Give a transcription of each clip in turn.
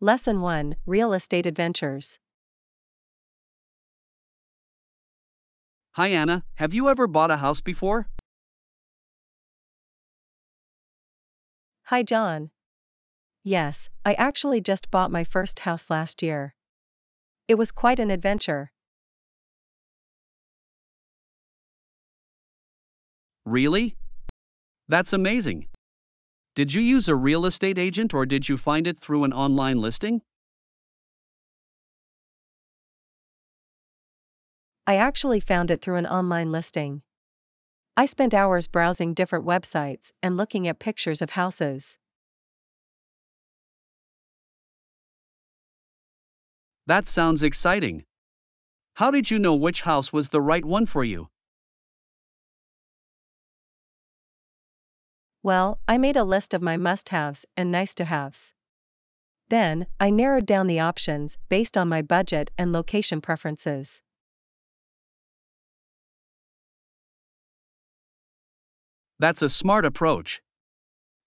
Lesson 1 Real Estate Adventures. Hi Anna, have you ever bought a house before? Hi, John. Yes, I actually just bought my first house last year. It was quite an adventure. Really? That's amazing. Did you use a real estate agent or did you find it through an online listing? I actually found it through an online listing. I spent hours browsing different websites and looking at pictures of houses. That sounds exciting. How did you know which house was the right one for you? Well, I made a list of my must haves and nice to haves. Then, I narrowed down the options based on my budget and location preferences. That's a smart approach.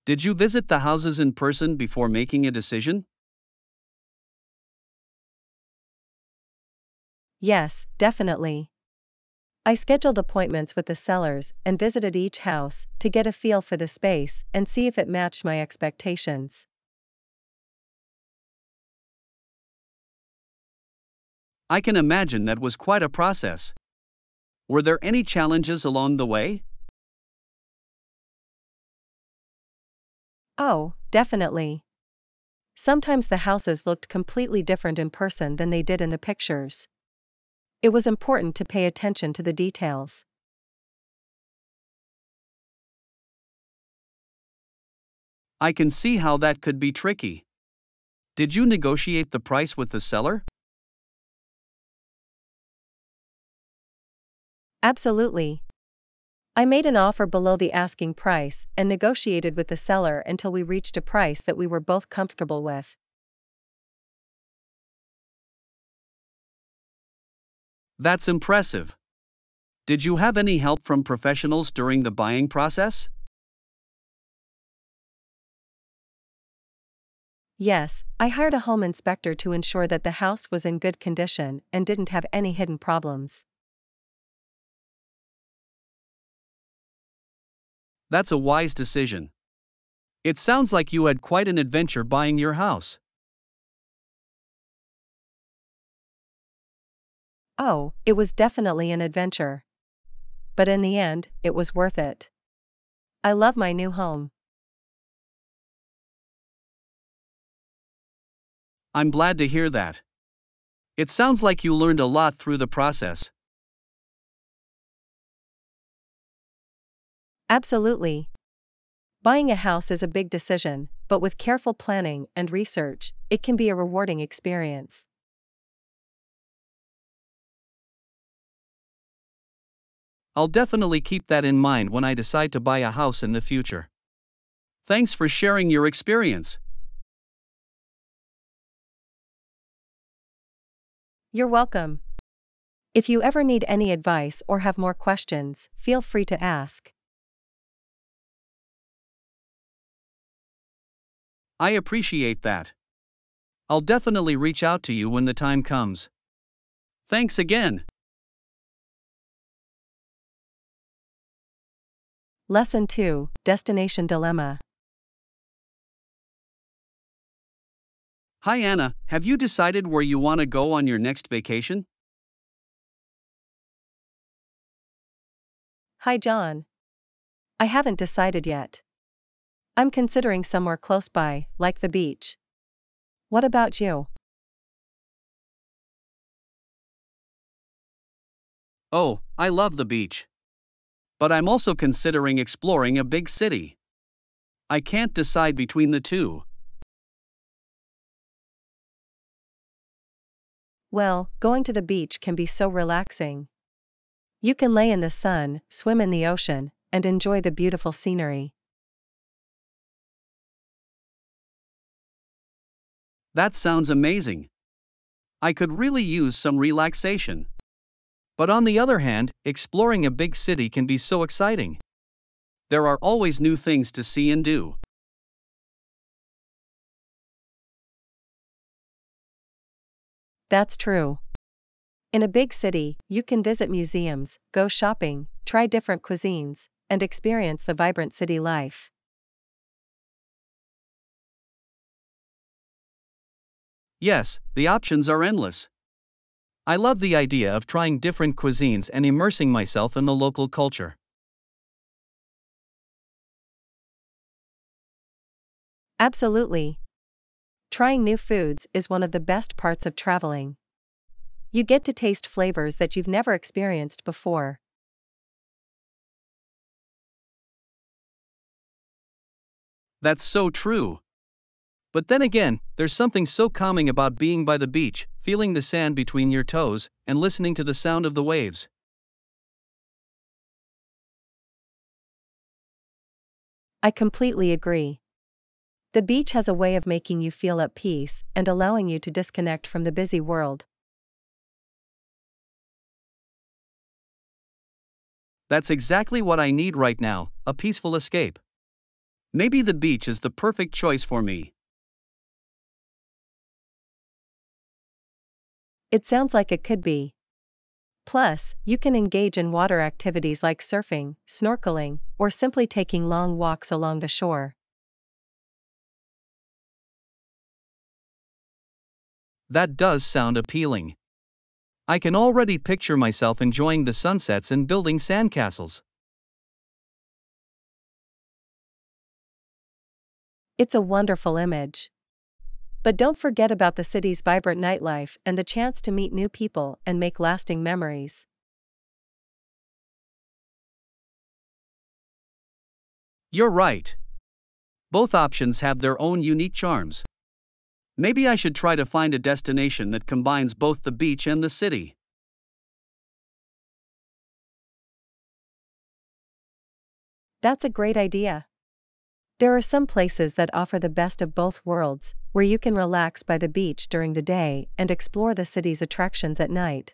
Did you visit the houses in person before making a decision? Yes, definitely. I scheduled appointments with the sellers and visited each house to get a feel for the space and see if it matched my expectations. I can imagine that was quite a process. Were there any challenges along the way? Oh, definitely. Sometimes the houses looked completely different in person than they did in the pictures. It was important to pay attention to the details. I can see how that could be tricky. Did you negotiate the price with the seller? Absolutely. I made an offer below the asking price and negotiated with the seller until we reached a price that we were both comfortable with. That's impressive. Did you have any help from professionals during the buying process? Yes, I hired a home inspector to ensure that the house was in good condition and didn't have any hidden problems. That's a wise decision. It sounds like you had quite an adventure buying your house. Oh, it was definitely an adventure. But in the end, it was worth it. I love my new home. I'm glad to hear that. It sounds like you learned a lot through the process. Absolutely. Buying a house is a big decision, but with careful planning and research, it can be a rewarding experience. I'll definitely keep that in mind when I decide to buy a house in the future. Thanks for sharing your experience. You're welcome. If you ever need any advice or have more questions, feel free to ask. I appreciate that. I'll definitely reach out to you when the time comes. Thanks again. Lesson 2 Destination Dilemma. Hi Anna, have you decided where you want to go on your next vacation? Hi, John. I haven't decided yet. I'm considering somewhere close by, like the beach. What about you? Oh, I love the beach. But I'm also considering exploring a big city. I can't decide between the two. Well, going to the beach can be so relaxing. You can lay in the sun, swim in the ocean, and enjoy the beautiful scenery. That sounds amazing. I could really use some relaxation. But on the other hand, exploring a big city can be so exciting. There are always new things to see and do. That's true. In a big city, you can visit museums, go shopping, try different cuisines, and experience the vibrant city life. Yes, the options are endless. I love the idea of trying different cuisines and immersing myself in the local culture. Absolutely. Trying new foods is one of the best parts of traveling. You get to taste flavors that you've never experienced before. That's so true. But then again, there's something so calming about being by the beach, feeling the sand between your toes, and listening to the sound of the waves. I completely agree. The beach has a way of making you feel at peace and allowing you to disconnect from the busy world. That's exactly what I need right now a peaceful escape. Maybe the beach is the perfect choice for me. It sounds like it could be. Plus, you can engage in water activities like surfing, snorkeling, or simply taking long walks along the shore. That does sound appealing. I can already picture myself enjoying the sunsets and building sandcastles. It's a wonderful image. But don't forget about the city's vibrant nightlife and the chance to meet new people and make lasting memories. You're right. Both options have their own unique charms. Maybe I should try to find a destination that combines both the beach and the city. That's a great idea. There are some places that offer the best of both worlds, where you can relax by the beach during the day and explore the city's attractions at night.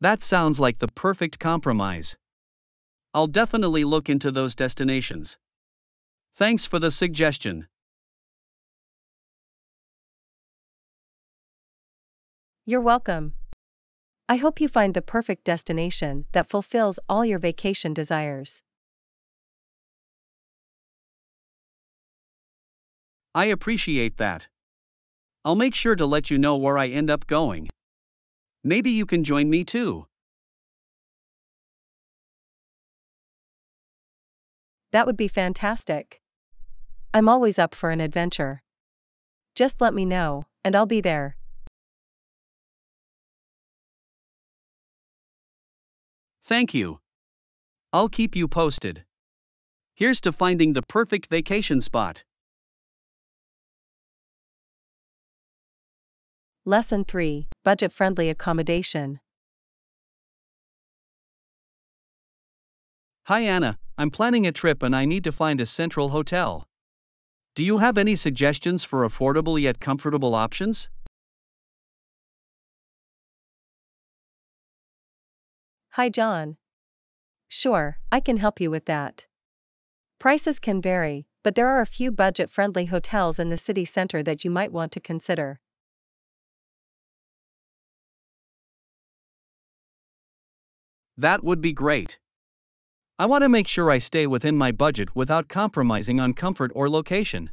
That sounds like the perfect compromise. I'll definitely look into those destinations. Thanks for the suggestion. You're welcome. I hope you find the perfect destination that fulfills all your vacation desires. I appreciate that. I'll make sure to let you know where I end up going. Maybe you can join me too. That would be fantastic. I'm always up for an adventure. Just let me know, and I'll be there. Thank you. I'll keep you posted. Here's to finding the perfect vacation spot. Lesson 3 Budget Friendly Accommodation. Hi Anna, I'm planning a trip and I need to find a central hotel. Do you have any suggestions for affordable yet comfortable options? Hi, John. Sure, I can help you with that. Prices can vary, but there are a few budget friendly hotels in the city center that you might want to consider. That would be great. I want to make sure I stay within my budget without compromising on comfort or location.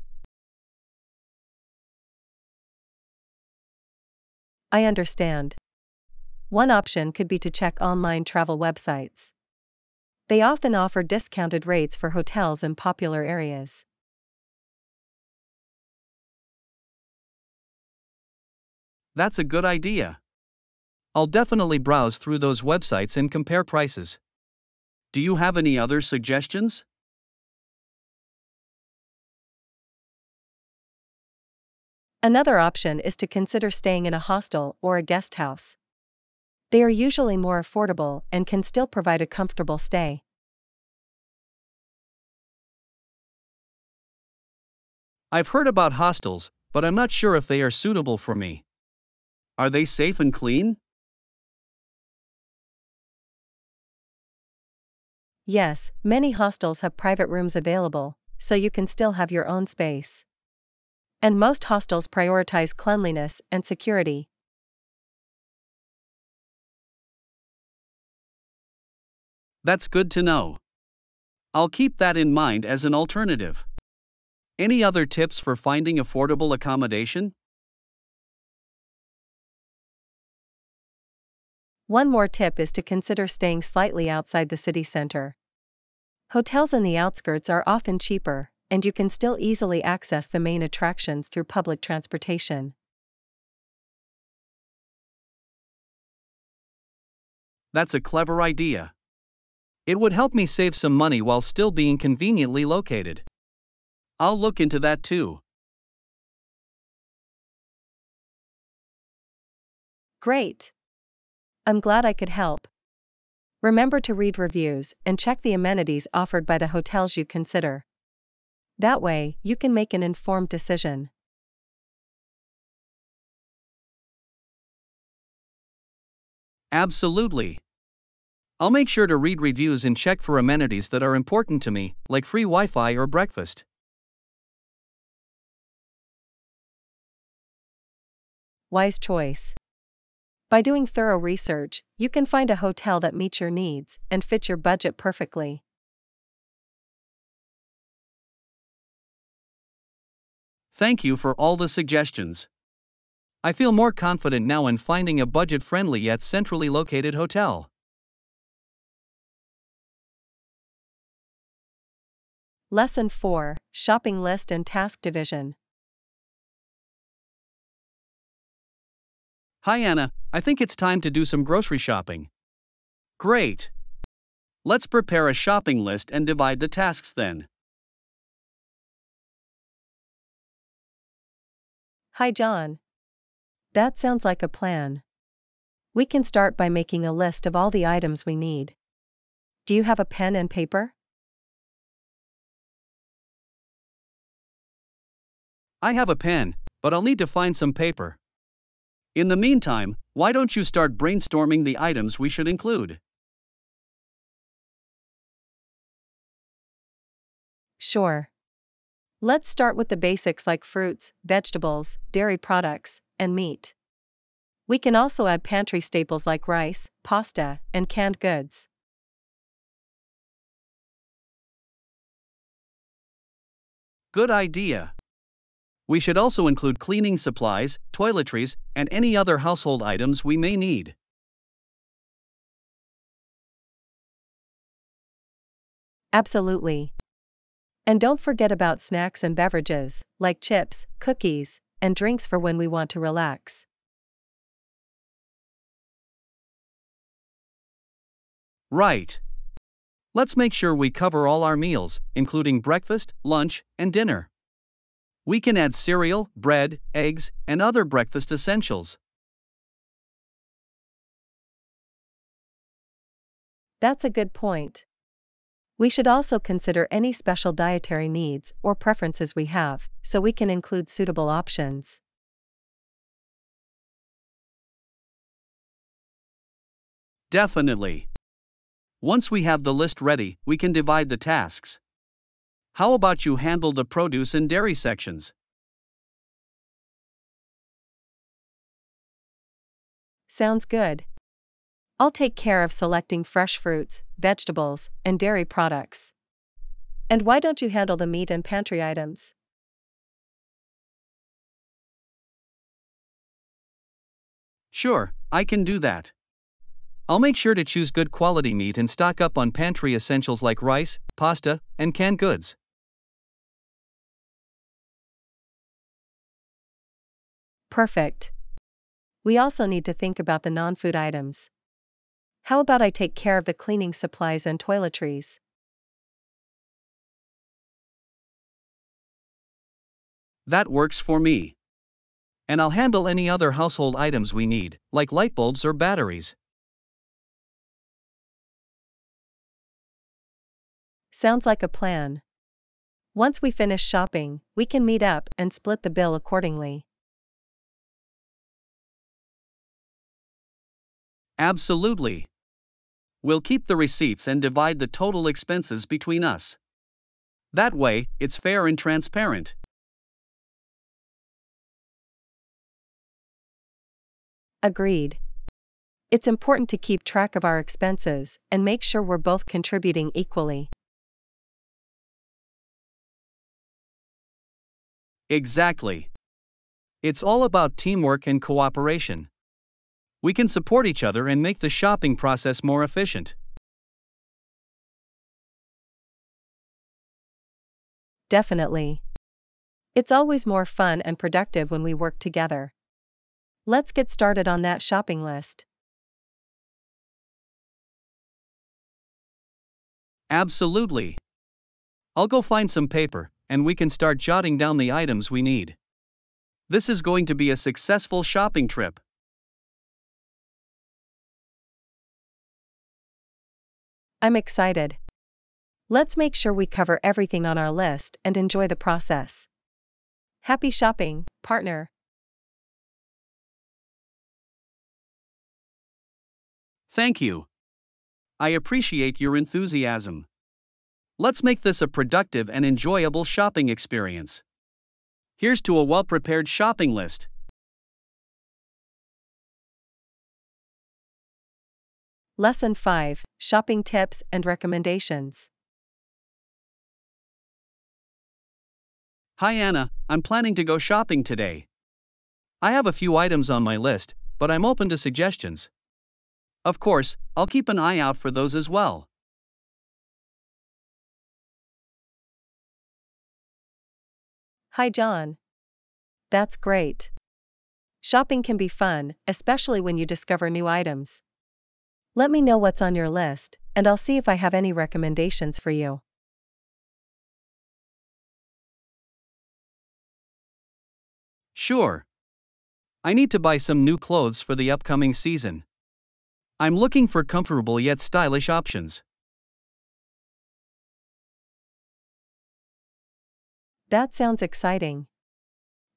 I understand. One option could be to check online travel websites. They often offer discounted rates for hotels in popular areas. That's a good idea. I'll definitely browse through those websites and compare prices. Do you have any other suggestions? Another option is to consider staying in a hostel or a guest house. They are usually more affordable and can still provide a comfortable stay. I've heard about hostels, but I'm not sure if they are suitable for me. Are they safe and clean? Yes, many hostels have private rooms available, so you can still have your own space. And most hostels prioritize cleanliness and security. That's good to know. I'll keep that in mind as an alternative. Any other tips for finding affordable accommodation? One more tip is to consider staying slightly outside the city center. Hotels in the outskirts are often cheaper, and you can still easily access the main attractions through public transportation. That's a clever idea. It would help me save some money while still being conveniently located. I'll look into that too. Great! I'm glad I could help. Remember to read reviews and check the amenities offered by the hotels you consider. That way, you can make an informed decision. Absolutely. I'll make sure to read reviews and check for amenities that are important to me, like free Wi Fi or breakfast. Wise choice. By doing thorough research, you can find a hotel that meets your needs and fits your budget perfectly. Thank you for all the suggestions. I feel more confident now in finding a budget friendly yet centrally located hotel. Lesson 4 Shopping List and Task Division. Hi Anna, I think it's time to do some grocery shopping. Great. Let's prepare a shopping list and divide the tasks then. Hi John. That sounds like a plan. We can start by making a list of all the items we need. Do you have a pen and paper? I have a pen, but I'll need to find some paper. In the meantime, why don't you start brainstorming the items we should include? Sure. Let's start with the basics like fruits, vegetables, dairy products, and meat. We can also add pantry staples like rice, pasta, and canned goods. Good idea. We should also include cleaning supplies, toiletries, and any other household items we may need. Absolutely. And don't forget about snacks and beverages, like chips, cookies, and drinks for when we want to relax. Right. Let's make sure we cover all our meals, including breakfast, lunch, and dinner. We can add cereal, bread, eggs, and other breakfast essentials. That's a good point. We should also consider any special dietary needs or preferences we have, so we can include suitable options. Definitely. Once we have the list ready, we can divide the tasks. How about you handle the produce and dairy sections? Sounds good. I'll take care of selecting fresh fruits, vegetables, and dairy products. And why don't you handle the meat and pantry items? Sure, I can do that. I'll make sure to choose good quality meat and stock up on pantry essentials like rice, pasta, and canned goods. Perfect. We also need to think about the non food items. How about I take care of the cleaning supplies and toiletries? That works for me. And I'll handle any other household items we need, like light bulbs or batteries. Sounds like a plan. Once we finish shopping, we can meet up and split the bill accordingly. Absolutely. We'll keep the receipts and divide the total expenses between us. That way, it's fair and transparent. Agreed. It's important to keep track of our expenses and make sure we're both contributing equally. Exactly. It's all about teamwork and cooperation. We can support each other and make the shopping process more efficient. Definitely. It's always more fun and productive when we work together. Let's get started on that shopping list. Absolutely. I'll go find some paper, and we can start jotting down the items we need. This is going to be a successful shopping trip. I'm excited. Let's make sure we cover everything on our list and enjoy the process. Happy shopping, partner. Thank you. I appreciate your enthusiasm. Let's make this a productive and enjoyable shopping experience. Here's to a well prepared shopping list. Lesson 5 Shopping Tips and Recommendations. Hi Anna, I'm planning to go shopping today. I have a few items on my list, but I'm open to suggestions. Of course, I'll keep an eye out for those as well. Hi, John. That's great. Shopping can be fun, especially when you discover new items. Let me know what's on your list, and I'll see if I have any recommendations for you. Sure. I need to buy some new clothes for the upcoming season. I'm looking for comfortable yet stylish options. That sounds exciting.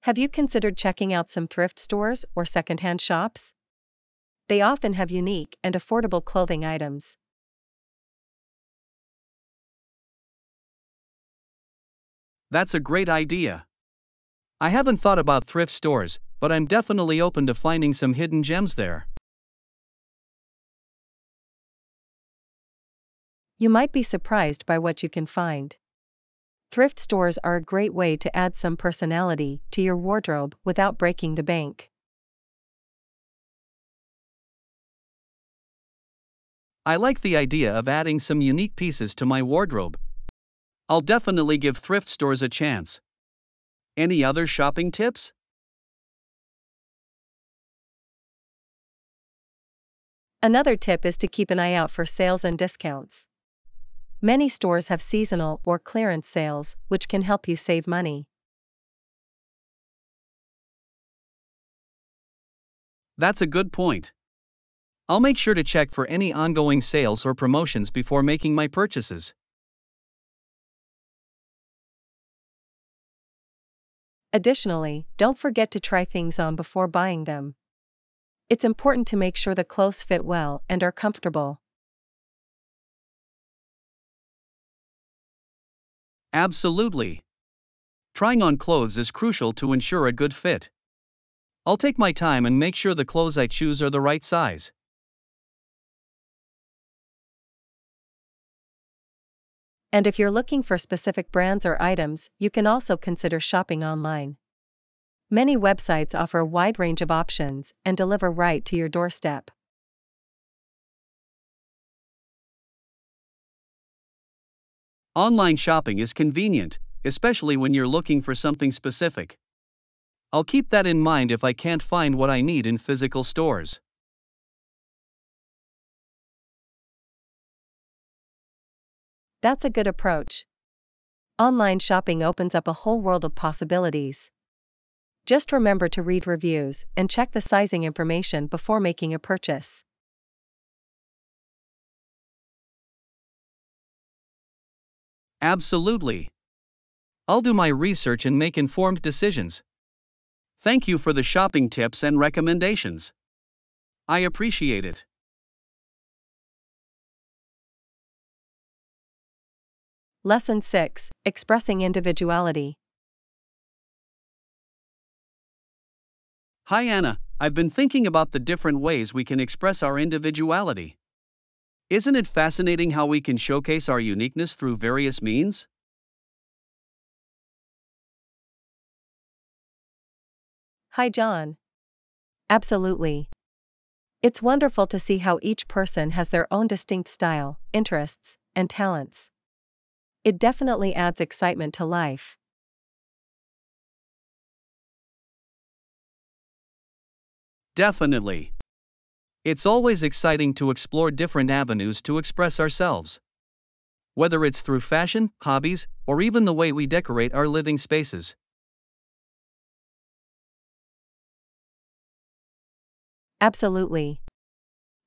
Have you considered checking out some thrift stores or secondhand shops? They often have unique and affordable clothing items. That's a great idea. I haven't thought about thrift stores, but I'm definitely open to finding some hidden gems there. You might be surprised by what you can find. Thrift stores are a great way to add some personality to your wardrobe without breaking the bank. I like the idea of adding some unique pieces to my wardrobe. I'll definitely give thrift stores a chance. Any other shopping tips? Another tip is to keep an eye out for sales and discounts. Many stores have seasonal or clearance sales, which can help you save money. That's a good point. I'll make sure to check for any ongoing sales or promotions before making my purchases. Additionally, don't forget to try things on before buying them. It's important to make sure the clothes fit well and are comfortable. Absolutely. Trying on clothes is crucial to ensure a good fit. I'll take my time and make sure the clothes I choose are the right size. And if you're looking for specific brands or items, you can also consider shopping online. Many websites offer a wide range of options and deliver right to your doorstep. Online shopping is convenient, especially when you're looking for something specific. I'll keep that in mind if I can't find what I need in physical stores. That's a good approach. Online shopping opens up a whole world of possibilities. Just remember to read reviews and check the sizing information before making a purchase. Absolutely. I'll do my research and make informed decisions. Thank you for the shopping tips and recommendations. I appreciate it. Lesson 6 Expressing Individuality. Hi Anna, I've been thinking about the different ways we can express our individuality. Isn't it fascinating how we can showcase our uniqueness through various means? Hi, John. Absolutely. It's wonderful to see how each person has their own distinct style, interests, and talents. It definitely adds excitement to life. Definitely. It's always exciting to explore different avenues to express ourselves. Whether it's through fashion, hobbies, or even the way we decorate our living spaces. Absolutely.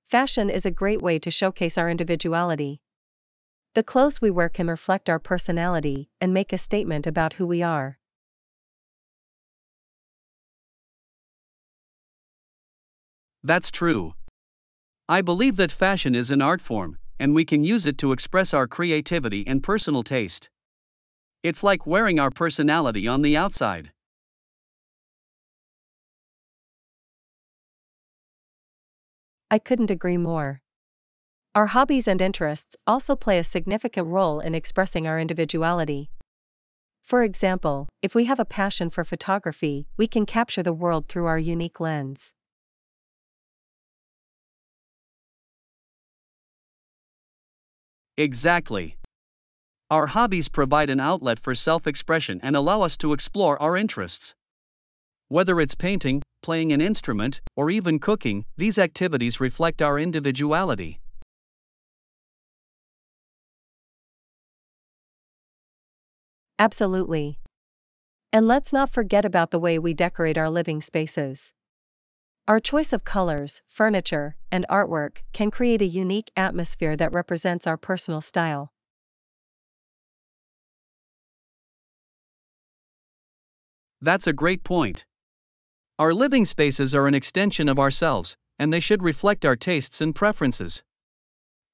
Fashion is a great way to showcase our individuality. The clothes we wear can reflect our personality and make a statement about who we are. That's true. I believe that fashion is an art form, and we can use it to express our creativity and personal taste. It's like wearing our personality on the outside. I couldn't agree more. Our hobbies and interests also play a significant role in expressing our individuality. For example, if we have a passion for photography, we can capture the world through our unique lens. Exactly. Our hobbies provide an outlet for self expression and allow us to explore our interests. Whether it's painting, playing an instrument, or even cooking, these activities reflect our individuality. Absolutely. And let's not forget about the way we decorate our living spaces. Our choice of colors, furniture, and artwork can create a unique atmosphere that represents our personal style. That's a great point. Our living spaces are an extension of ourselves, and they should reflect our tastes and preferences.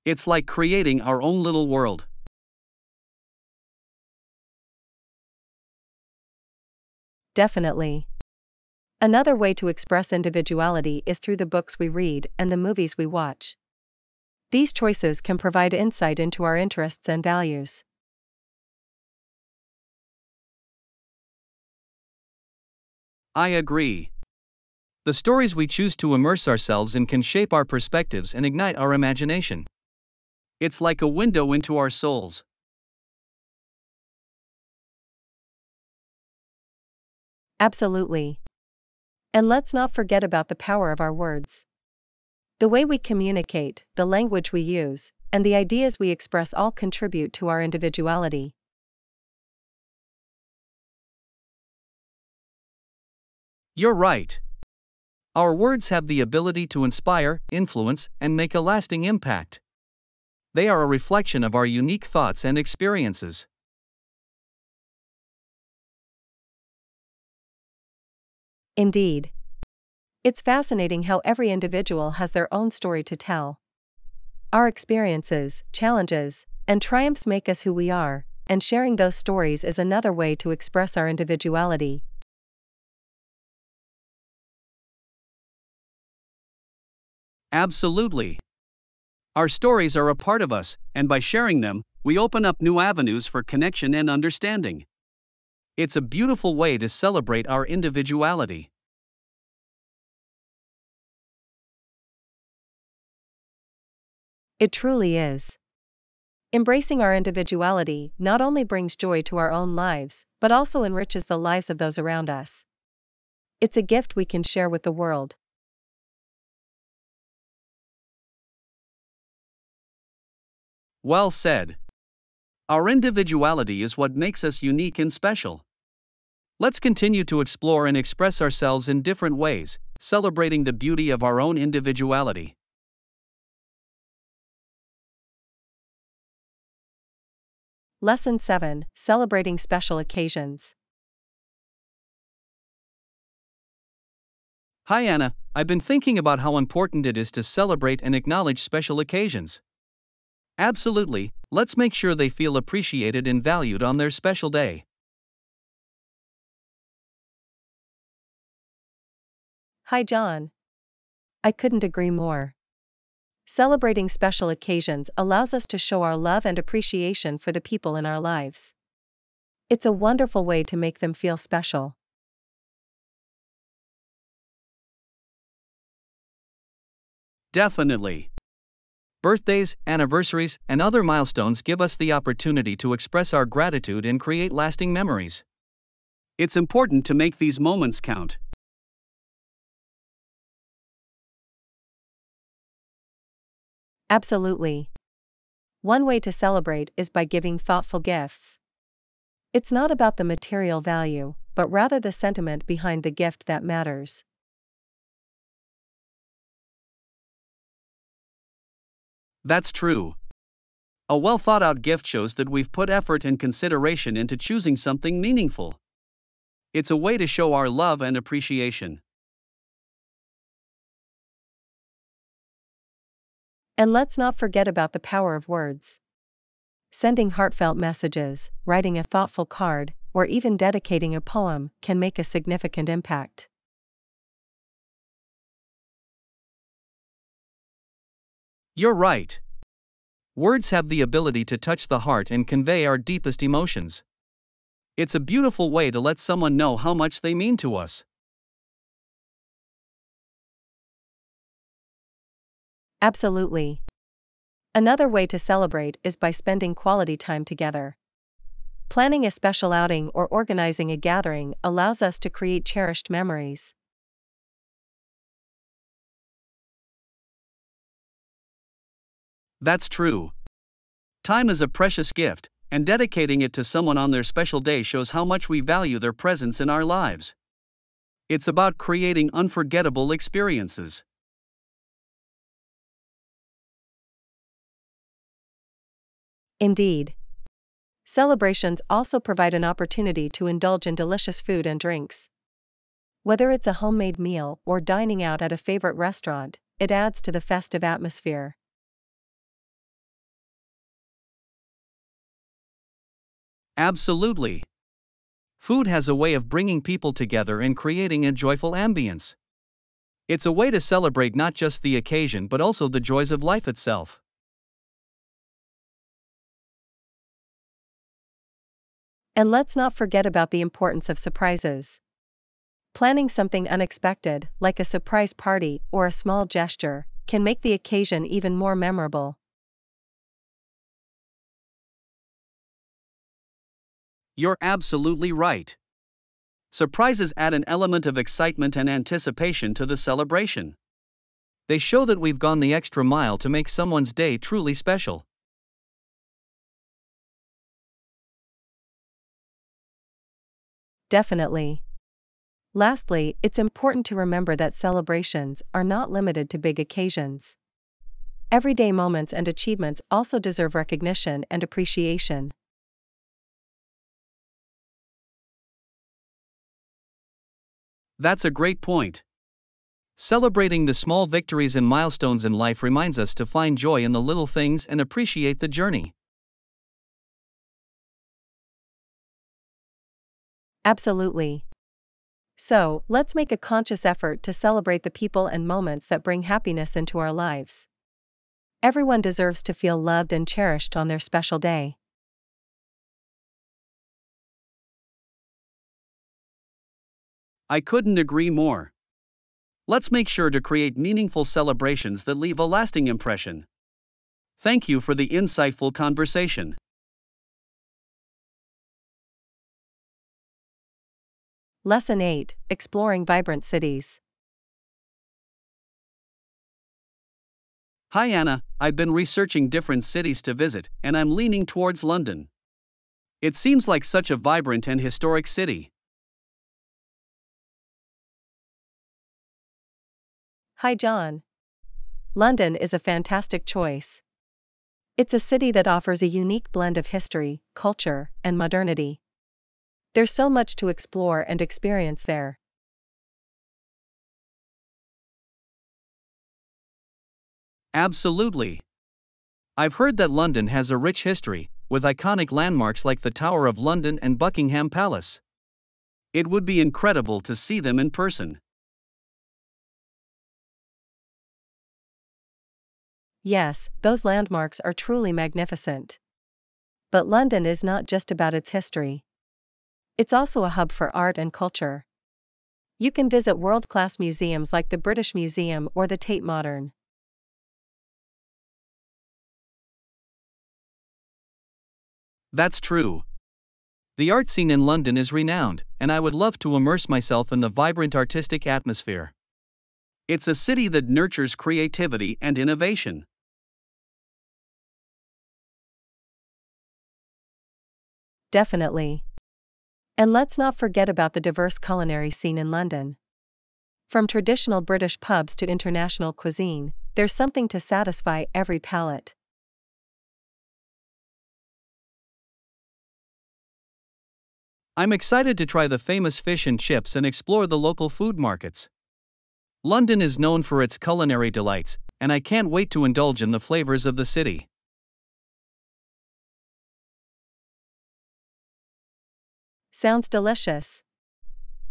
It's like creating our own little world. Definitely. Another way to express individuality is through the books we read and the movies we watch. These choices can provide insight into our interests and values. I agree. The stories we choose to immerse ourselves in can shape our perspectives and ignite our imagination. It's like a window into our souls. Absolutely. And let's not forget about the power of our words. The way we communicate, the language we use, and the ideas we express all contribute to our individuality. You're right. Our words have the ability to inspire, influence, and make a lasting impact. They are a reflection of our unique thoughts and experiences. Indeed. It's fascinating how every individual has their own story to tell. Our experiences, challenges, and triumphs make us who we are, and sharing those stories is another way to express our individuality. Absolutely. Our stories are a part of us, and by sharing them, we open up new avenues for connection and understanding. It's a beautiful way to celebrate our individuality. It truly is. Embracing our individuality not only brings joy to our own lives, but also enriches the lives of those around us. It's a gift we can share with the world. Well said. Our individuality is what makes us unique and special. Let's continue to explore and express ourselves in different ways, celebrating the beauty of our own individuality. Lesson 7 Celebrating Special Occasions. Hi Anna, I've been thinking about how important it is to celebrate and acknowledge special occasions. Absolutely, let's make sure they feel appreciated and valued on their special day. Hi, John. I couldn't agree more. Celebrating special occasions allows us to show our love and appreciation for the people in our lives. It's a wonderful way to make them feel special. Definitely. Birthdays, anniversaries, and other milestones give us the opportunity to express our gratitude and create lasting memories. It's important to make these moments count. Absolutely. One way to celebrate is by giving thoughtful gifts. It's not about the material value, but rather the sentiment behind the gift that matters. That's true. A well thought out gift shows that we've put effort and consideration into choosing something meaningful. It's a way to show our love and appreciation. And let's not forget about the power of words. Sending heartfelt messages, writing a thoughtful card, or even dedicating a poem can make a significant impact. You're right. Words have the ability to touch the heart and convey our deepest emotions. It's a beautiful way to let someone know how much they mean to us. Absolutely. Another way to celebrate is by spending quality time together. Planning a special outing or organizing a gathering allows us to create cherished memories. That's true. Time is a precious gift, and dedicating it to someone on their special day shows how much we value their presence in our lives. It's about creating unforgettable experiences. Indeed. Celebrations also provide an opportunity to indulge in delicious food and drinks. Whether it's a homemade meal or dining out at a favorite restaurant, it adds to the festive atmosphere. Absolutely. Food has a way of bringing people together and creating a joyful ambience. It's a way to celebrate not just the occasion but also the joys of life itself. And let's not forget about the importance of surprises. Planning something unexpected, like a surprise party or a small gesture, can make the occasion even more memorable. You're absolutely right. Surprises add an element of excitement and anticipation to the celebration. They show that we've gone the extra mile to make someone's day truly special. Definitely. Lastly, it's important to remember that celebrations are not limited to big occasions. Everyday moments and achievements also deserve recognition and appreciation. That's a great point. Celebrating the small victories and milestones in life reminds us to find joy in the little things and appreciate the journey. Absolutely. So, let's make a conscious effort to celebrate the people and moments that bring happiness into our lives. Everyone deserves to feel loved and cherished on their special day. I couldn't agree more. Let's make sure to create meaningful celebrations that leave a lasting impression. Thank you for the insightful conversation. Lesson 8 Exploring Vibrant Cities. Hi Anna, I've been researching different cities to visit, and I'm leaning towards London. It seems like such a vibrant and historic city. Hi, John. London is a fantastic choice. It's a city that offers a unique blend of history, culture, and modernity. There's so much to explore and experience there. Absolutely. I've heard that London has a rich history, with iconic landmarks like the Tower of London and Buckingham Palace. It would be incredible to see them in person. Yes, those landmarks are truly magnificent. But London is not just about its history. It's also a hub for art and culture. You can visit world class museums like the British Museum or the Tate Modern. That's true. The art scene in London is renowned, and I would love to immerse myself in the vibrant artistic atmosphere. It's a city that nurtures creativity and innovation. Definitely. And let's not forget about the diverse culinary scene in London. From traditional British pubs to international cuisine, there's something to satisfy every palate. I'm excited to try the famous fish and chips and explore the local food markets. London is known for its culinary delights, and I can't wait to indulge in the flavors of the city. Sounds delicious.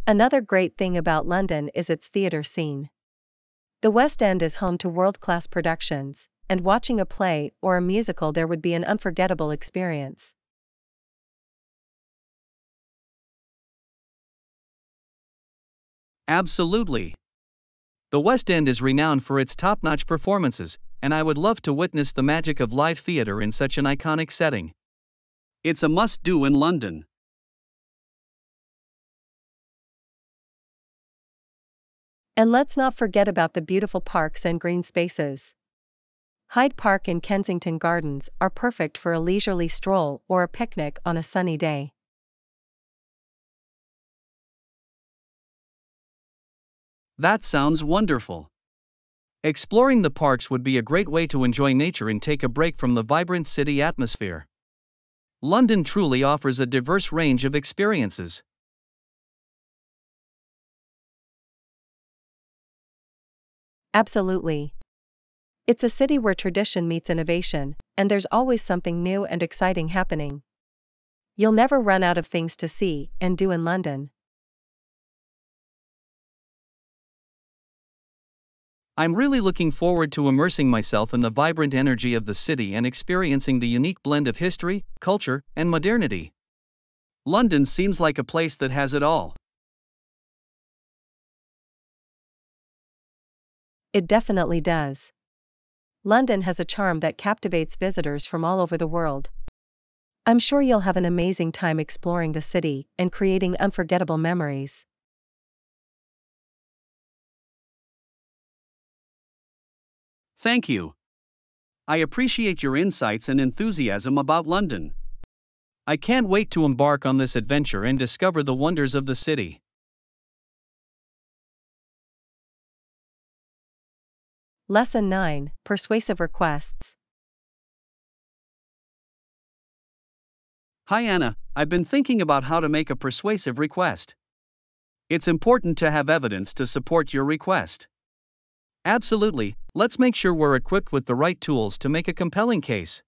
Another great thing about London is its theatre scene. The West End is home to world class productions, and watching a play or a musical there would be an unforgettable experience. Absolutely. The West End is renowned for its top notch performances, and I would love to witness the magic of live theatre in such an iconic setting. It's a must do in London. And let's not forget about the beautiful parks and green spaces. Hyde Park and Kensington Gardens are perfect for a leisurely stroll or a picnic on a sunny day. That sounds wonderful. Exploring the parks would be a great way to enjoy nature and take a break from the vibrant city atmosphere. London truly offers a diverse range of experiences. Absolutely. It's a city where tradition meets innovation, and there's always something new and exciting happening. You'll never run out of things to see and do in London. I'm really looking forward to immersing myself in the vibrant energy of the city and experiencing the unique blend of history, culture, and modernity. London seems like a place that has it all. It definitely does. London has a charm that captivates visitors from all over the world. I'm sure you'll have an amazing time exploring the city and creating unforgettable memories. Thank you. I appreciate your insights and enthusiasm about London. I can't wait to embark on this adventure and discover the wonders of the city. Lesson 9 Persuasive Requests. Hi Anna, I've been thinking about how to make a persuasive request. It's important to have evidence to support your request. Absolutely, let's make sure we're equipped with the right tools to make a compelling case.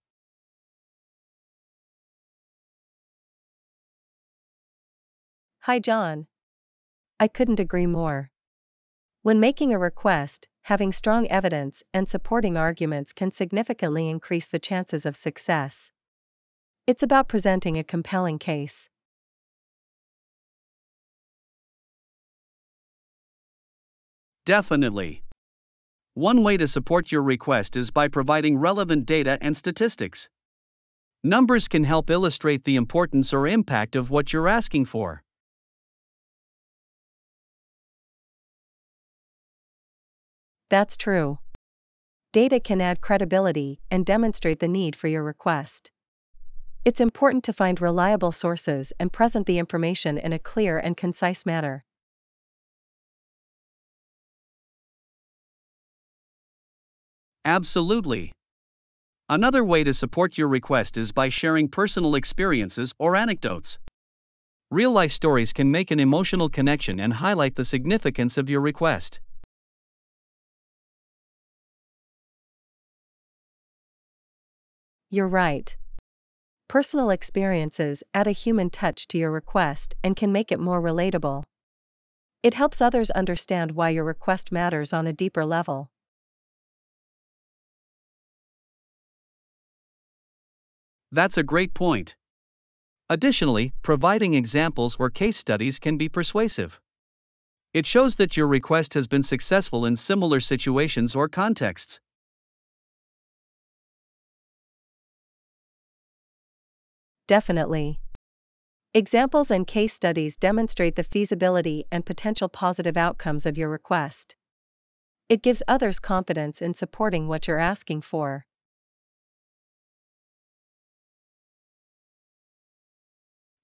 Hi, John. I couldn't agree more. When making a request, having strong evidence and supporting arguments can significantly increase the chances of success. It's about presenting a compelling case. Definitely. One way to support your request is by providing relevant data and statistics. Numbers can help illustrate the importance or impact of what you're asking for. That's true. Data can add credibility and demonstrate the need for your request. It's important to find reliable sources and present the information in a clear and concise manner. Absolutely. Another way to support your request is by sharing personal experiences or anecdotes. Real life stories can make an emotional connection and highlight the significance of your request. You're right. Personal experiences add a human touch to your request and can make it more relatable. It helps others understand why your request matters on a deeper level. That's a great point. Additionally, providing examples or case studies can be persuasive. It shows that your request has been successful in similar situations or contexts. Definitely. Examples and case studies demonstrate the feasibility and potential positive outcomes of your request. It gives others confidence in supporting what you're asking for.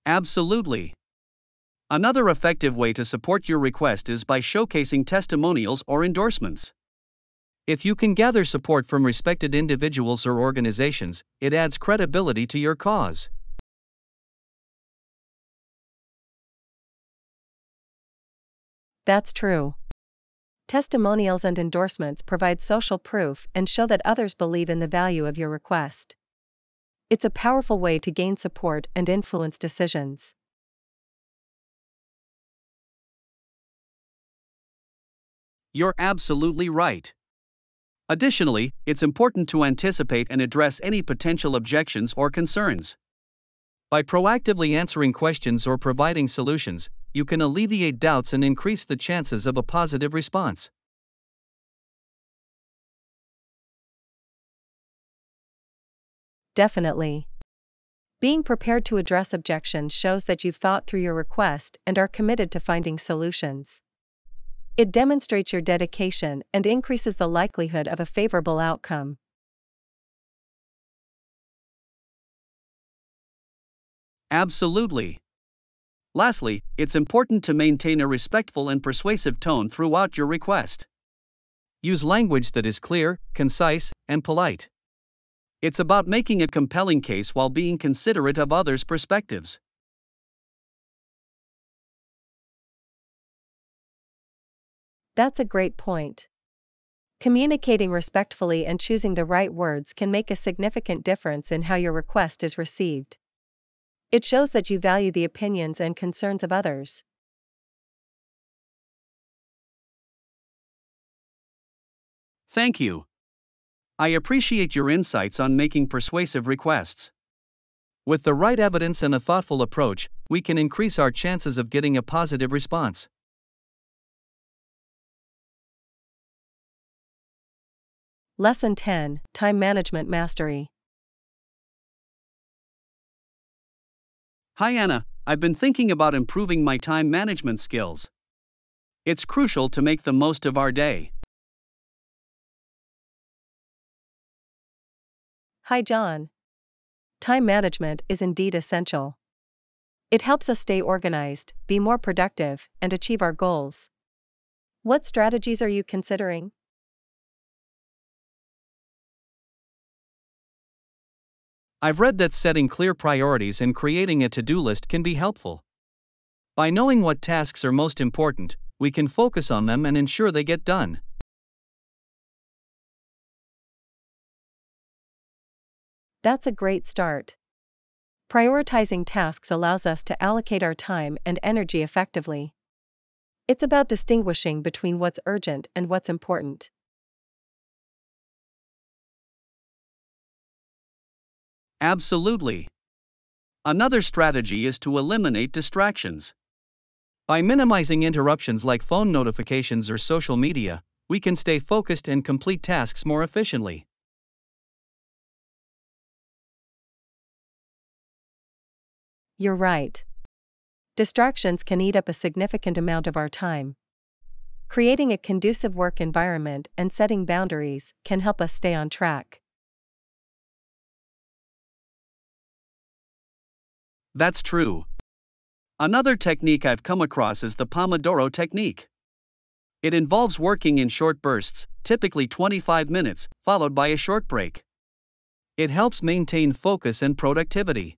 Absolutely. Another effective way to support your request is by showcasing testimonials or endorsements. If you can gather support from respected individuals or organizations, it adds credibility to your cause. That's true. Testimonials and endorsements provide social proof and show that others believe in the value of your request. It's a powerful way to gain support and influence decisions. You're absolutely right. Additionally, it's important to anticipate and address any potential objections or concerns. By proactively answering questions or providing solutions, you can alleviate doubts and increase the chances of a positive response. Definitely. Being prepared to address objections shows that you've thought through your request and are committed to finding solutions. It demonstrates your dedication and increases the likelihood of a favorable outcome. Absolutely. Lastly, it's important to maintain a respectful and persuasive tone throughout your request. Use language that is clear, concise, and polite. It's about making a compelling case while being considerate of others' perspectives. That's a great point. Communicating respectfully and choosing the right words can make a significant difference in how your request is received. It shows that you value the opinions and concerns of others. Thank you. I appreciate your insights on making persuasive requests. With the right evidence and a thoughtful approach, we can increase our chances of getting a positive response. Lesson 10 Time Management Mastery. Hi Anna, I've been thinking about improving my time management skills. It's crucial to make the most of our day. Hi John. Time management is indeed essential. It helps us stay organized, be more productive, and achieve our goals. What strategies are you considering? I've read that setting clear priorities and creating a to do list can be helpful. By knowing what tasks are most important, we can focus on them and ensure they get done. That's a great start. Prioritizing tasks allows us to allocate our time and energy effectively. It's about distinguishing between what's urgent and what's important. Absolutely. Another strategy is to eliminate distractions. By minimizing interruptions like phone notifications or social media, we can stay focused and complete tasks more efficiently. You're right. Distractions can eat up a significant amount of our time. Creating a conducive work environment and setting boundaries can help us stay on track. That's true. Another technique I've come across is the Pomodoro technique. It involves working in short bursts, typically 25 minutes, followed by a short break. It helps maintain focus and productivity.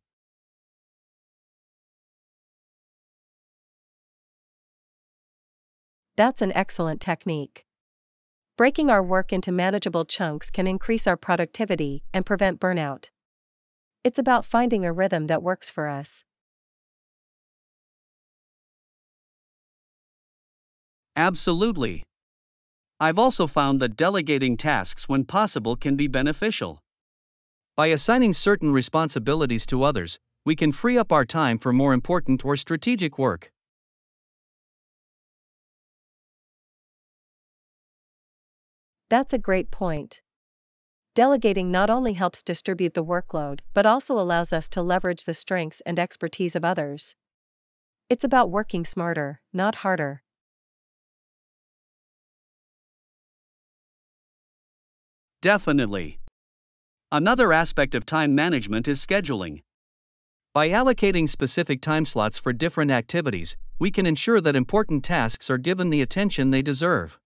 That's an excellent technique. Breaking our work into manageable chunks can increase our productivity and prevent burnout. It's about finding a rhythm that works for us. Absolutely. I've also found that delegating tasks when possible can be beneficial. By assigning certain responsibilities to others, we can free up our time for more important or strategic work. That's a great point. Delegating not only helps distribute the workload, but also allows us to leverage the strengths and expertise of others. It's about working smarter, not harder. Definitely. Another aspect of time management is scheduling. By allocating specific time slots for different activities, we can ensure that important tasks are given the attention they deserve.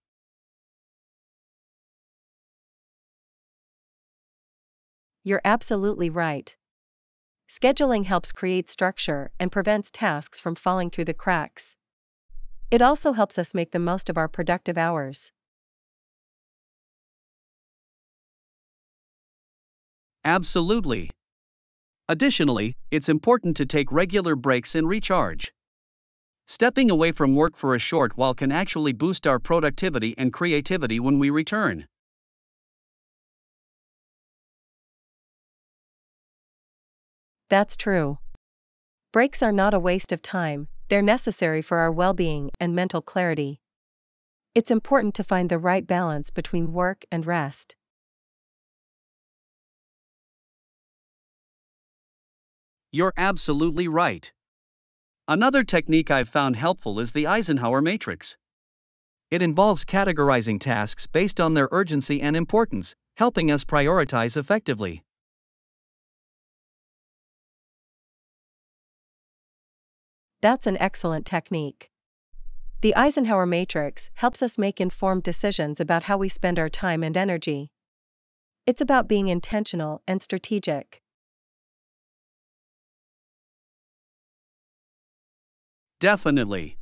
You're absolutely right. Scheduling helps create structure and prevents tasks from falling through the cracks. It also helps us make the most of our productive hours. Absolutely. Additionally, it's important to take regular breaks and recharge. Stepping away from work for a short while can actually boost our productivity and creativity when we return. That's true. Breaks are not a waste of time, they're necessary for our well being and mental clarity. It's important to find the right balance between work and rest. You're absolutely right. Another technique I've found helpful is the Eisenhower matrix. It involves categorizing tasks based on their urgency and importance, helping us prioritize effectively. That's an excellent technique. The Eisenhower matrix helps us make informed decisions about how we spend our time and energy. It's about being intentional and strategic. Definitely.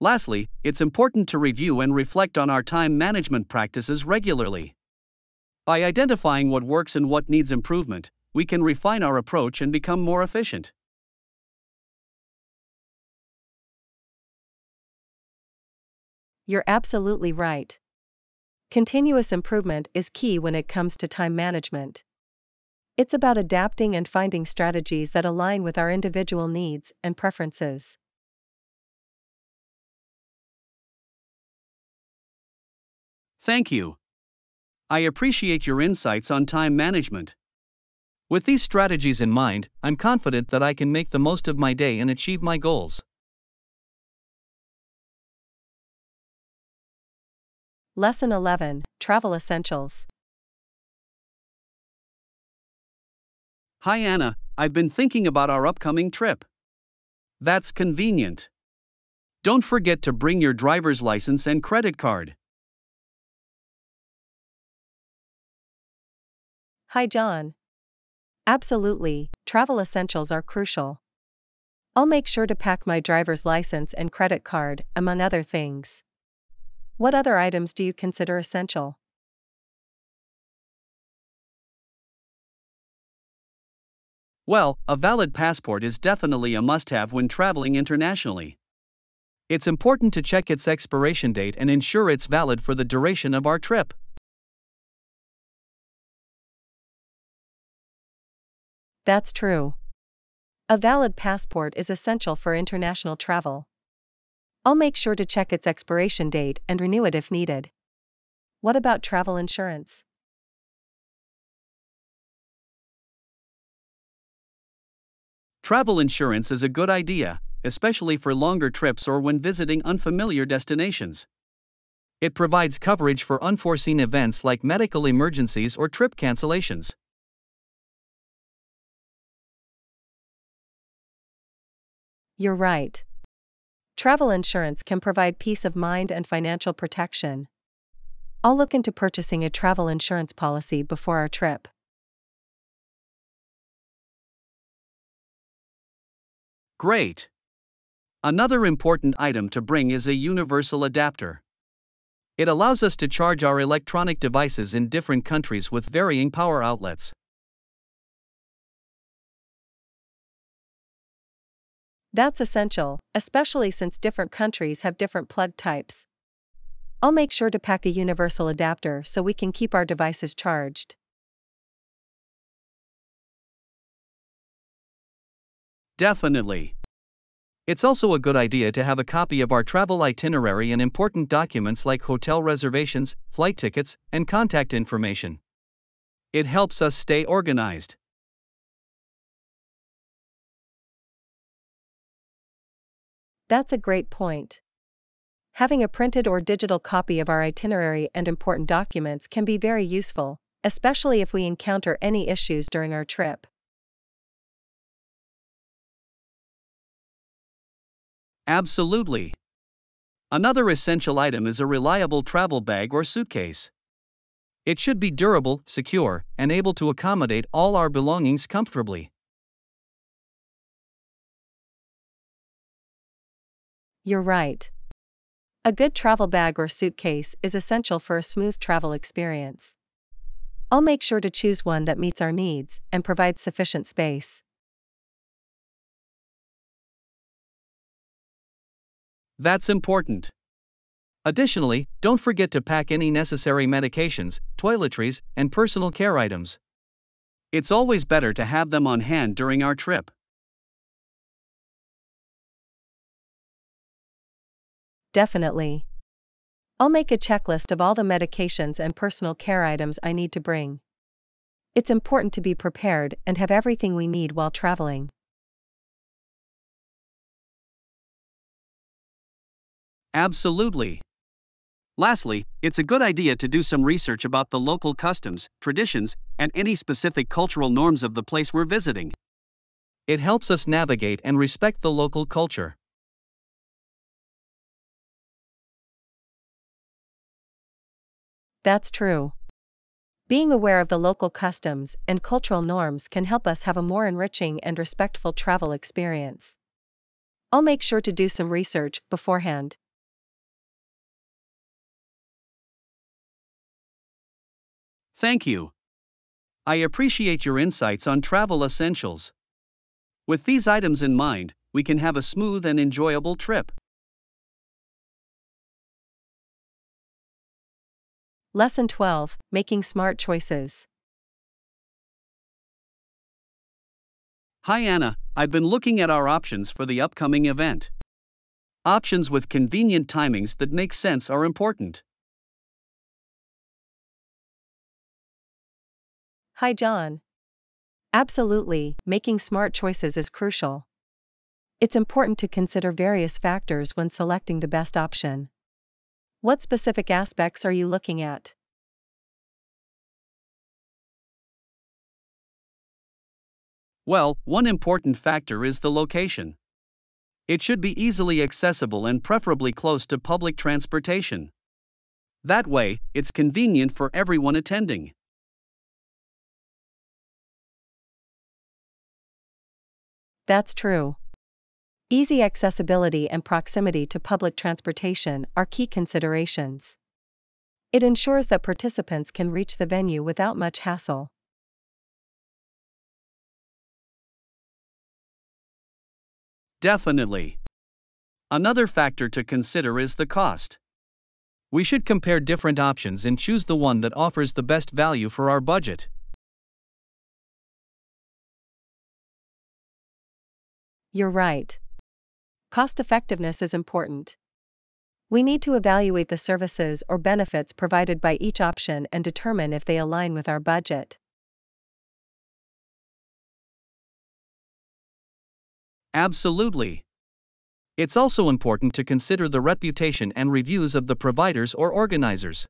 Lastly, it's important to review and reflect on our time management practices regularly. By identifying what works and what needs improvement, we can refine our approach and become more efficient. You're absolutely right. Continuous improvement is key when it comes to time management. It's about adapting and finding strategies that align with our individual needs and preferences. Thank you. I appreciate your insights on time management. With these strategies in mind, I'm confident that I can make the most of my day and achieve my goals. Lesson 11 Travel Essentials. Hi Anna, I've been thinking about our upcoming trip. That's convenient. Don't forget to bring your driver's license and credit card. Hi John. Absolutely, travel essentials are crucial. I'll make sure to pack my driver's license and credit card, among other things. What other items do you consider essential? Well, a valid passport is definitely a must have when traveling internationally. It's important to check its expiration date and ensure it's valid for the duration of our trip. That's true. A valid passport is essential for international travel. I'll make sure to check its expiration date and renew it if needed. What about travel insurance? Travel insurance is a good idea, especially for longer trips or when visiting unfamiliar destinations. It provides coverage for unforeseen events like medical emergencies or trip cancellations. You're right. Travel insurance can provide peace of mind and financial protection. I'll look into purchasing a travel insurance policy before our trip. Great! Another important item to bring is a universal adapter. It allows us to charge our electronic devices in different countries with varying power outlets. That's essential, especially since different countries have different plug types. I'll make sure to pack a universal adapter so we can keep our devices charged. Definitely. It's also a good idea to have a copy of our travel itinerary and important documents like hotel reservations, flight tickets, and contact information. It helps us stay organized. That's a great point. Having a printed or digital copy of our itinerary and important documents can be very useful, especially if we encounter any issues during our trip. Absolutely. Another essential item is a reliable travel bag or suitcase. It should be durable, secure, and able to accommodate all our belongings comfortably. You're right. A good travel bag or suitcase is essential for a smooth travel experience. I'll make sure to choose one that meets our needs and provides sufficient space. That's important. Additionally, don't forget to pack any necessary medications, toiletries, and personal care items. It's always better to have them on hand during our trip. Definitely. I'll make a checklist of all the medications and personal care items I need to bring. It's important to be prepared and have everything we need while traveling. Absolutely. Lastly, it's a good idea to do some research about the local customs, traditions, and any specific cultural norms of the place we're visiting. It helps us navigate and respect the local culture. That's true. Being aware of the local customs and cultural norms can help us have a more enriching and respectful travel experience. I'll make sure to do some research beforehand. Thank you. I appreciate your insights on travel essentials. With these items in mind, we can have a smooth and enjoyable trip. Lesson 12 Making Smart Choices. Hi Anna, I've been looking at our options for the upcoming event. Options with convenient timings that make sense are important. Hi, John. Absolutely, making smart choices is crucial. It's important to consider various factors when selecting the best option. What specific aspects are you looking at? Well, one important factor is the location. It should be easily accessible and preferably close to public transportation. That way, it's convenient for everyone attending. That's true. Easy accessibility and proximity to public transportation are key considerations. It ensures that participants can reach the venue without much hassle. Definitely. Another factor to consider is the cost. We should compare different options and choose the one that offers the best value for our budget. You're right. Cost effectiveness is important. We need to evaluate the services or benefits provided by each option and determine if they align with our budget. Absolutely. It's also important to consider the reputation and reviews of the providers or organizers.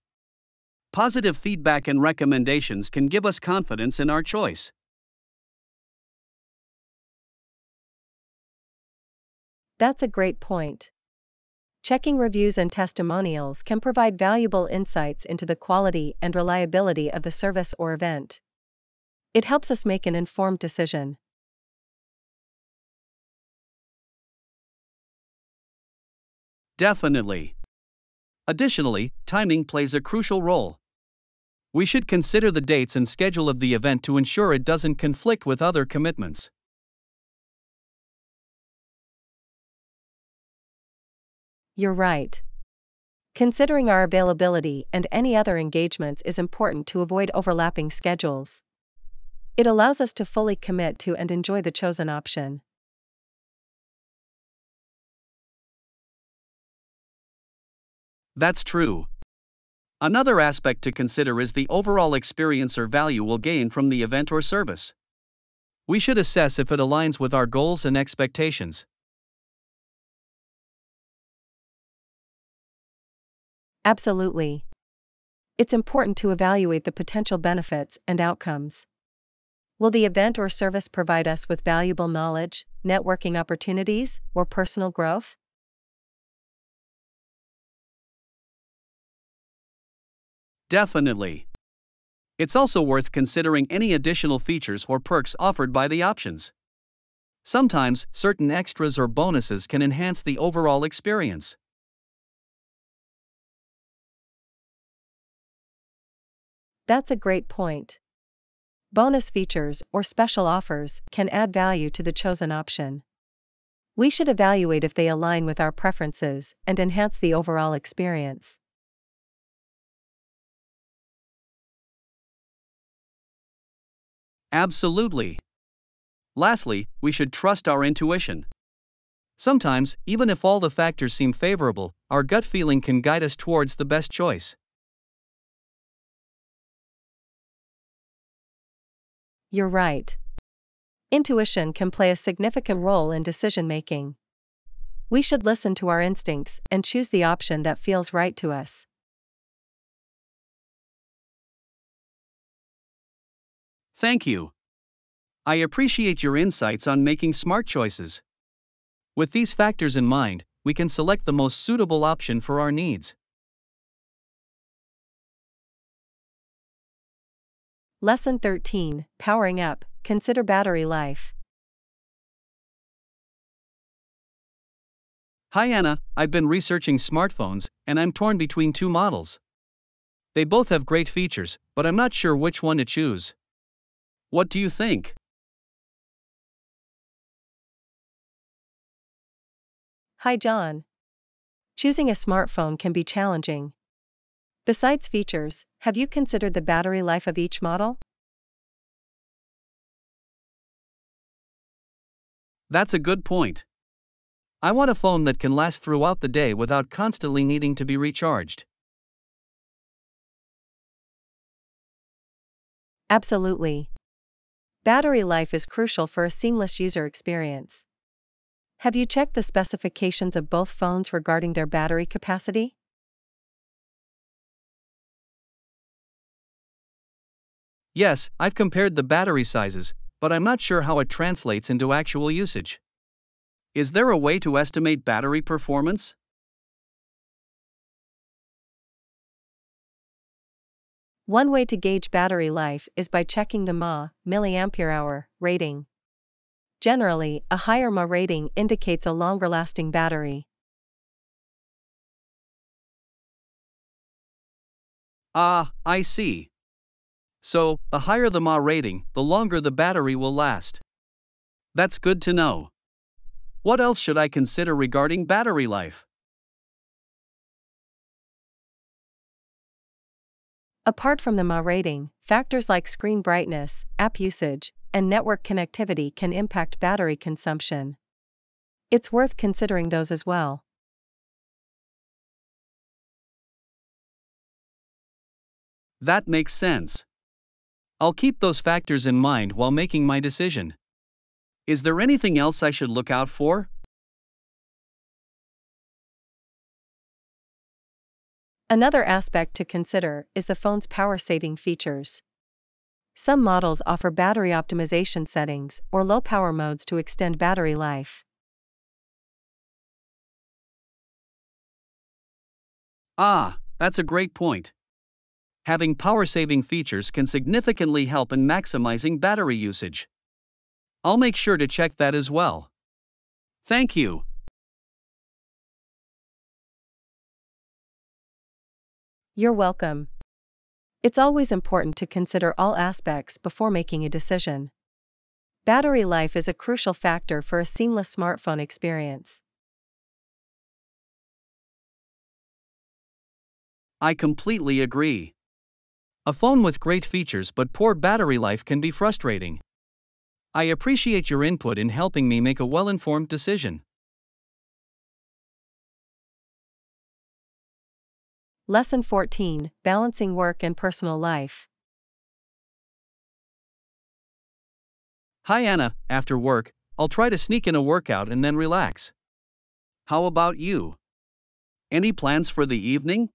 Positive feedback and recommendations can give us confidence in our choice. That's a great point. Checking reviews and testimonials can provide valuable insights into the quality and reliability of the service or event. It helps us make an informed decision. Definitely. Additionally, timing plays a crucial role. We should consider the dates and schedule of the event to ensure it doesn't conflict with other commitments. You're right. Considering our availability and any other engagements is important to avoid overlapping schedules. It allows us to fully commit to and enjoy the chosen option. That's true. Another aspect to consider is the overall experience or value we'll gain from the event or service. We should assess if it aligns with our goals and expectations. Absolutely. It's important to evaluate the potential benefits and outcomes. Will the event or service provide us with valuable knowledge, networking opportunities, or personal growth? Definitely. It's also worth considering any additional features or perks offered by the options. Sometimes, certain extras or bonuses can enhance the overall experience. That's a great point. Bonus features or special offers can add value to the chosen option. We should evaluate if they align with our preferences and enhance the overall experience. Absolutely. Lastly, we should trust our intuition. Sometimes, even if all the factors seem favorable, our gut feeling can guide us towards the best choice. You're right. Intuition can play a significant role in decision making. We should listen to our instincts and choose the option that feels right to us. Thank you. I appreciate your insights on making smart choices. With these factors in mind, we can select the most suitable option for our needs. Lesson 13 Powering Up Consider Battery Life. Hi Anna, I've been researching smartphones, and I'm torn between two models. They both have great features, but I'm not sure which one to choose. What do you think? Hi John. Choosing a smartphone can be challenging. Besides features, have you considered the battery life of each model? That's a good point. I want a phone that can last throughout the day without constantly needing to be recharged. Absolutely. Battery life is crucial for a seamless user experience. Have you checked the specifications of both phones regarding their battery capacity? Yes, I've compared the battery sizes, but I'm not sure how it translates into actual usage. Is there a way to estimate battery performance? One way to gauge battery life is by checking the mAh hour rating. Generally, a higher mAh rating indicates a longer lasting battery. Ah, I see. So, the higher the mAh rating, the longer the battery will last. That's good to know. What else should I consider regarding battery life? Apart from the mAh rating, factors like screen brightness, app usage, and network connectivity can impact battery consumption. It's worth considering those as well. That makes sense. I'll keep those factors in mind while making my decision. Is there anything else I should look out for? Another aspect to consider is the phone's power saving features. Some models offer battery optimization settings or low power modes to extend battery life. Ah, that's a great point. Having power saving features can significantly help in maximizing battery usage. I'll make sure to check that as well. Thank you. You're welcome. It's always important to consider all aspects before making a decision. Battery life is a crucial factor for a seamless smartphone experience. I completely agree. A phone with great features but poor battery life can be frustrating. I appreciate your input in helping me make a well informed decision. Lesson 14 Balancing Work and Personal Life. Hi Anna, after work, I'll try to sneak in a workout and then relax. How about you? Any plans for the evening?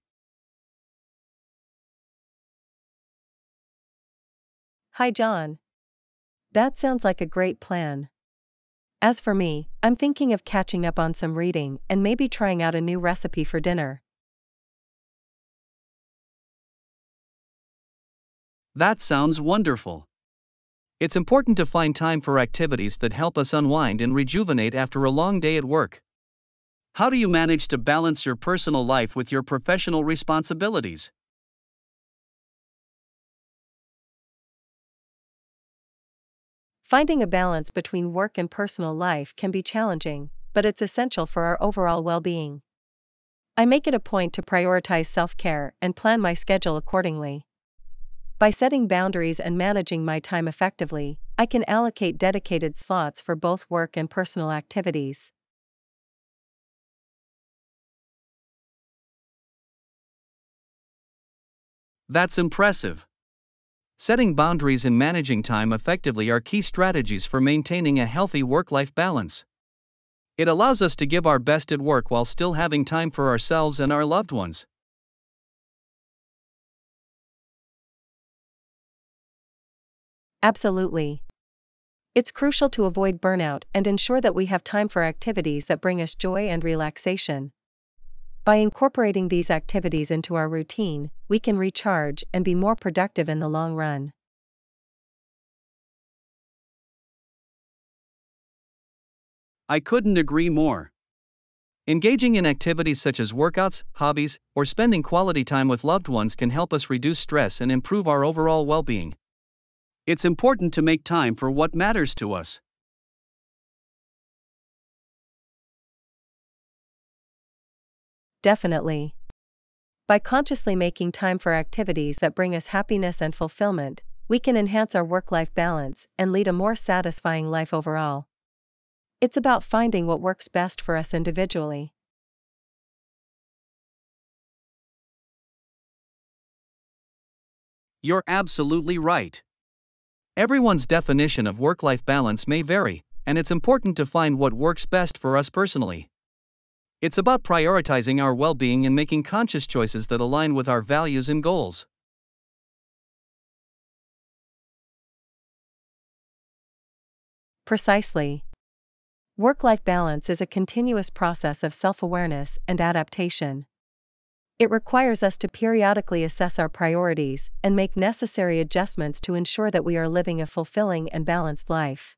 Hi, John. That sounds like a great plan. As for me, I'm thinking of catching up on some reading and maybe trying out a new recipe for dinner. That sounds wonderful. It's important to find time for activities that help us unwind and rejuvenate after a long day at work. How do you manage to balance your personal life with your professional responsibilities? Finding a balance between work and personal life can be challenging, but it's essential for our overall well being. I make it a point to prioritize self care and plan my schedule accordingly. By setting boundaries and managing my time effectively, I can allocate dedicated slots for both work and personal activities. That's impressive. Setting boundaries and managing time effectively are key strategies for maintaining a healthy work life balance. It allows us to give our best at work while still having time for ourselves and our loved ones. Absolutely. It's crucial to avoid burnout and ensure that we have time for activities that bring us joy and relaxation. By incorporating these activities into our routine, we can recharge and be more productive in the long run. I couldn't agree more. Engaging in activities such as workouts, hobbies, or spending quality time with loved ones can help us reduce stress and improve our overall well being. It's important to make time for what matters to us. Definitely. By consciously making time for activities that bring us happiness and fulfillment, we can enhance our work life balance and lead a more satisfying life overall. It's about finding what works best for us individually. You're absolutely right. Everyone's definition of work life balance may vary, and it's important to find what works best for us personally. It's about prioritizing our well being and making conscious choices that align with our values and goals. Precisely. Work life balance is a continuous process of self awareness and adaptation. It requires us to periodically assess our priorities and make necessary adjustments to ensure that we are living a fulfilling and balanced life.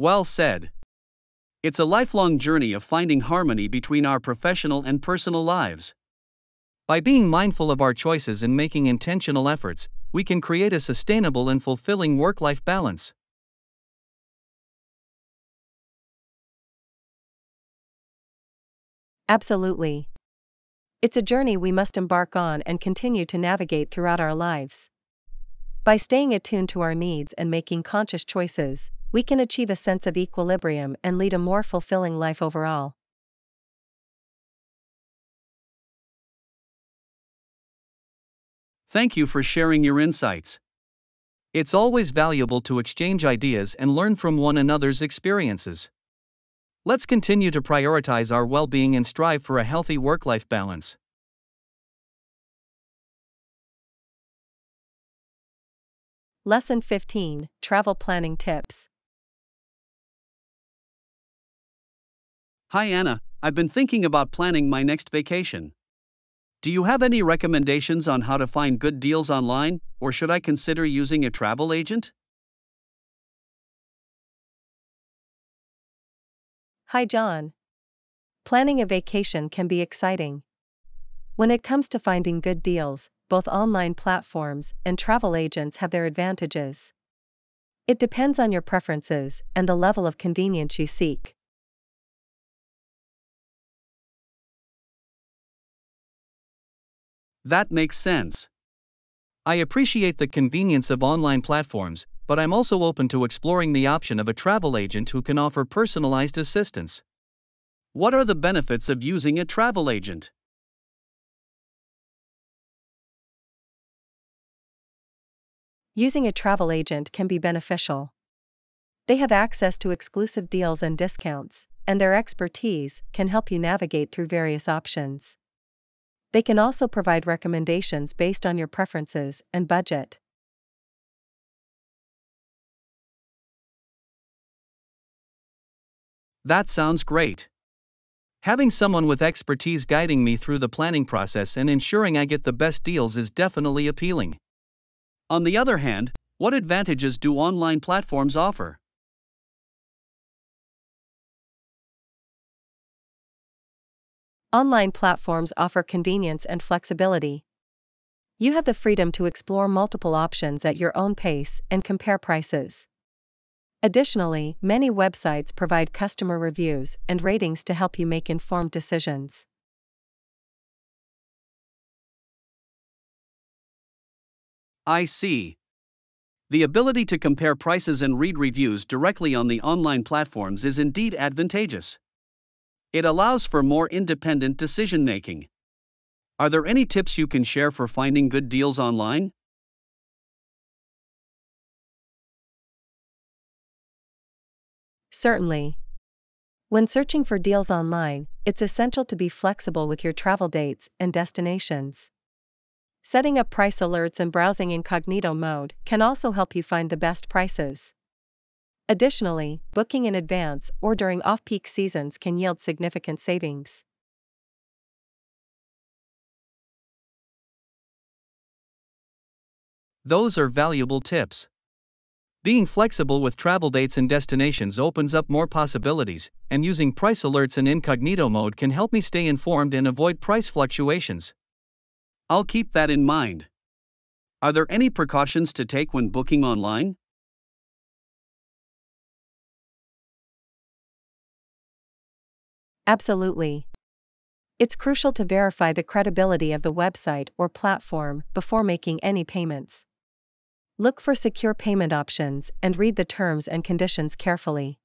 Well said. It's a lifelong journey of finding harmony between our professional and personal lives. By being mindful of our choices and making intentional efforts, we can create a sustainable and fulfilling work life balance. Absolutely. It's a journey we must embark on and continue to navigate throughout our lives. By staying attuned to our needs and making conscious choices, we can achieve a sense of equilibrium and lead a more fulfilling life overall. Thank you for sharing your insights. It's always valuable to exchange ideas and learn from one another's experiences. Let's continue to prioritize our well being and strive for a healthy work life balance. Lesson 15 Travel Planning Tips Hi Anna, I've been thinking about planning my next vacation. Do you have any recommendations on how to find good deals online, or should I consider using a travel agent? Hi, John. Planning a vacation can be exciting. When it comes to finding good deals, both online platforms and travel agents have their advantages. It depends on your preferences and the level of convenience you seek. That makes sense. I appreciate the convenience of online platforms, but I'm also open to exploring the option of a travel agent who can offer personalized assistance. What are the benefits of using a travel agent? Using a travel agent can be beneficial. They have access to exclusive deals and discounts, and their expertise can help you navigate through various options. They can also provide recommendations based on your preferences and budget. That sounds great. Having someone with expertise guiding me through the planning process and ensuring I get the best deals is definitely appealing. On the other hand, what advantages do online platforms offer? Online platforms offer convenience and flexibility. You have the freedom to explore multiple options at your own pace and compare prices. Additionally, many websites provide customer reviews and ratings to help you make informed decisions. I see. The ability to compare prices and read reviews directly on the online platforms is indeed advantageous. It allows for more independent decision making. Are there any tips you can share for finding good deals online? Certainly. When searching for deals online, it's essential to be flexible with your travel dates and destinations. Setting up price alerts and browsing incognito mode can also help you find the best prices. Additionally, booking in advance or during off peak seasons can yield significant savings. Those are valuable tips. Being flexible with travel dates and destinations opens up more possibilities, and using price alerts in incognito mode can help me stay informed and avoid price fluctuations. I'll keep that in mind. Are there any precautions to take when booking online? Absolutely. It's crucial to verify the credibility of the website or platform before making any payments. Look for secure payment options and read the terms and conditions carefully.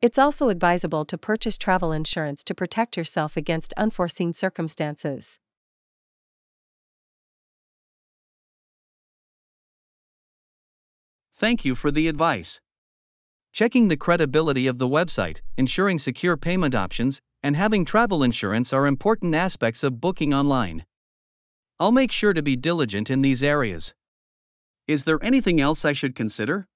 It's also advisable to purchase travel insurance to protect yourself against unforeseen circumstances. Thank you for the advice. Checking the credibility of the website, ensuring secure payment options, and having travel insurance are important aspects of booking online. I'll make sure to be diligent in these areas. Is there anything else I should consider?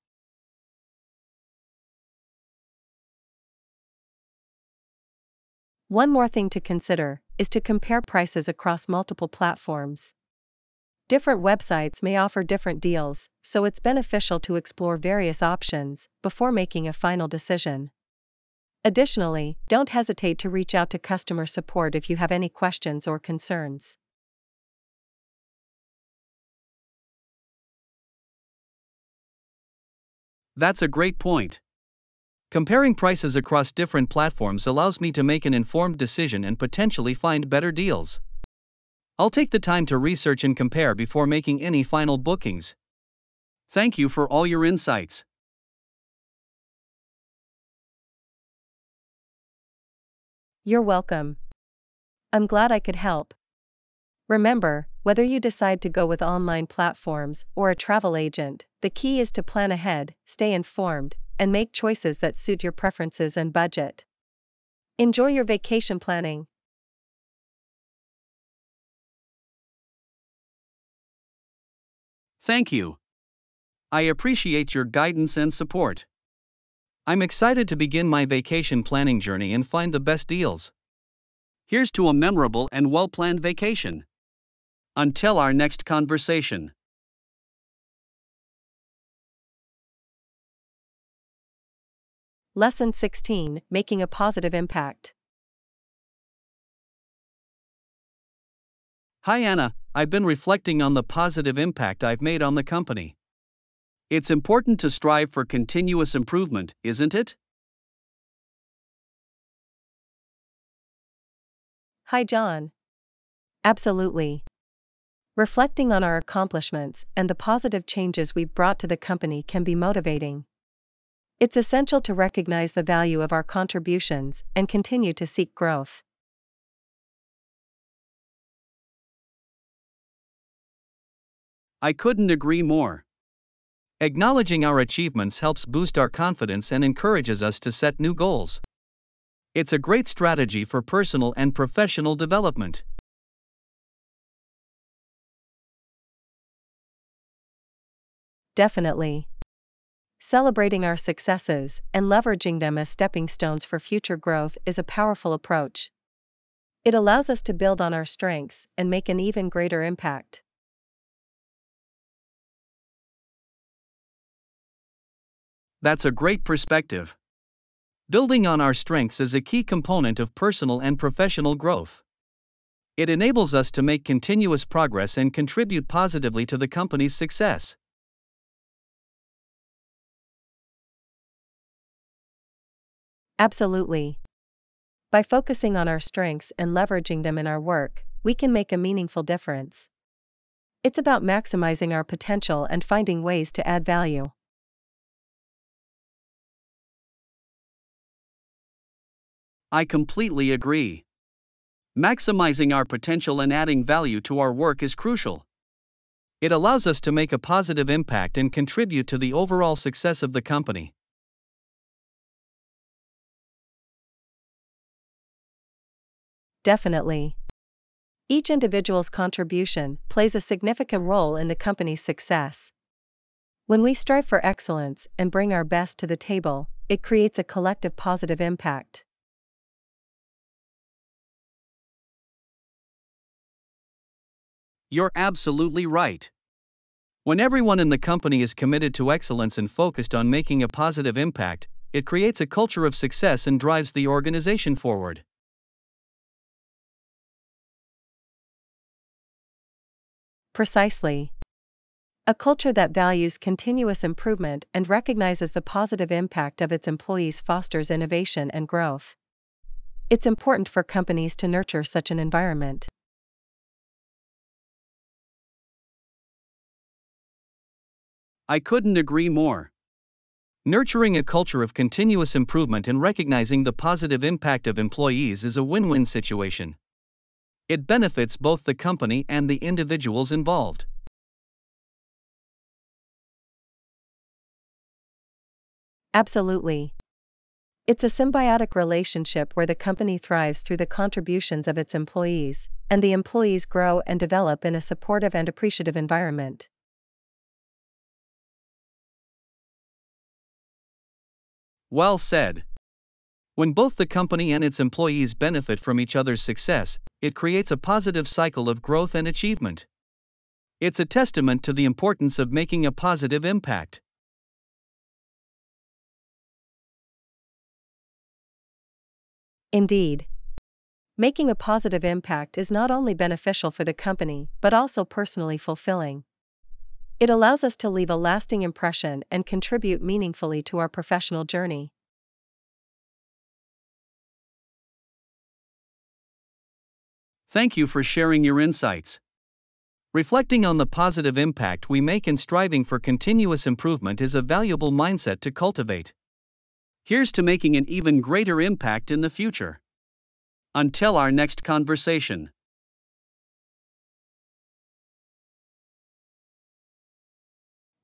One more thing to consider is to compare prices across multiple platforms. Different websites may offer different deals, so it's beneficial to explore various options before making a final decision. Additionally, don't hesitate to reach out to customer support if you have any questions or concerns. That's a great point. Comparing prices across different platforms allows me to make an informed decision and potentially find better deals. I'll take the time to research and compare before making any final bookings. Thank you for all your insights. You're welcome. I'm glad I could help. Remember, whether you decide to go with online platforms or a travel agent, the key is to plan ahead, stay informed, and make choices that suit your preferences and budget. Enjoy your vacation planning. Thank you. I appreciate your guidance and support. I'm excited to begin my vacation planning journey and find the best deals. Here's to a memorable and well planned vacation. Until our next conversation. Lesson 16 Making a Positive Impact. Hi Anna, I've been reflecting on the positive impact I've made on the company. It's important to strive for continuous improvement, isn't it? Hi, John. Absolutely. Reflecting on our accomplishments and the positive changes we've brought to the company can be motivating. It's essential to recognize the value of our contributions and continue to seek growth. I couldn't agree more. Acknowledging our achievements helps boost our confidence and encourages us to set new goals. It's a great strategy for personal and professional development. Definitely. Celebrating our successes and leveraging them as stepping stones for future growth is a powerful approach. It allows us to build on our strengths and make an even greater impact. That's a great perspective. Building on our strengths is a key component of personal and professional growth. It enables us to make continuous progress and contribute positively to the company's success. Absolutely. By focusing on our strengths and leveraging them in our work, we can make a meaningful difference. It's about maximizing our potential and finding ways to add value. I completely agree. Maximizing our potential and adding value to our work is crucial. It allows us to make a positive impact and contribute to the overall success of the company. Definitely. Each individual's contribution plays a significant role in the company's success. When we strive for excellence and bring our best to the table, it creates a collective positive impact. You're absolutely right. When everyone in the company is committed to excellence and focused on making a positive impact, it creates a culture of success and drives the organization forward. Precisely. A culture that values continuous improvement and recognizes the positive impact of its employees fosters innovation and growth. It's important for companies to nurture such an environment. I couldn't agree more. Nurturing a culture of continuous improvement and recognizing the positive impact of employees is a win win situation. It benefits both the company and the individuals involved. Absolutely. It's a symbiotic relationship where the company thrives through the contributions of its employees, and the employees grow and develop in a supportive and appreciative environment. Well said. When both the company and its employees benefit from each other's success, it creates a positive cycle of growth and achievement. It's a testament to the importance of making a positive impact. Indeed. Making a positive impact is not only beneficial for the company but also personally fulfilling. It allows us to leave a lasting impression and contribute meaningfully to our professional journey. Thank you for sharing your insights. Reflecting on the positive impact we make and striving for continuous improvement is a valuable mindset to cultivate. Here's to making an even greater impact in the future. Until our next conversation.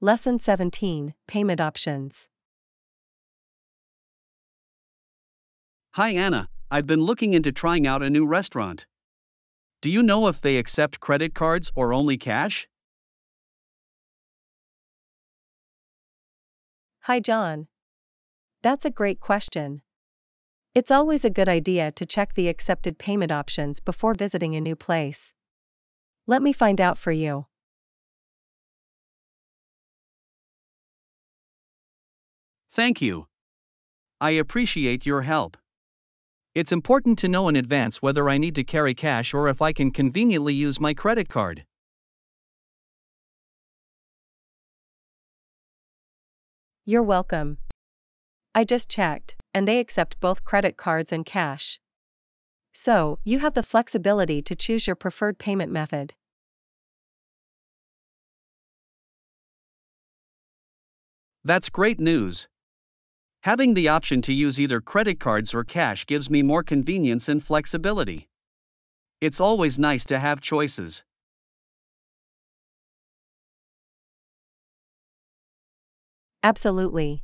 Lesson 17 Payment Options. Hi Anna, I've been looking into trying out a new restaurant. Do you know if they accept credit cards or only cash? Hi John. That's a great question. It's always a good idea to check the accepted payment options before visiting a new place. Let me find out for you. Thank you. I appreciate your help. It's important to know in advance whether I need to carry cash or if I can conveniently use my credit card. You're welcome. I just checked, and they accept both credit cards and cash. So, you have the flexibility to choose your preferred payment method. That's great news. Having the option to use either credit cards or cash gives me more convenience and flexibility. It's always nice to have choices. Absolutely.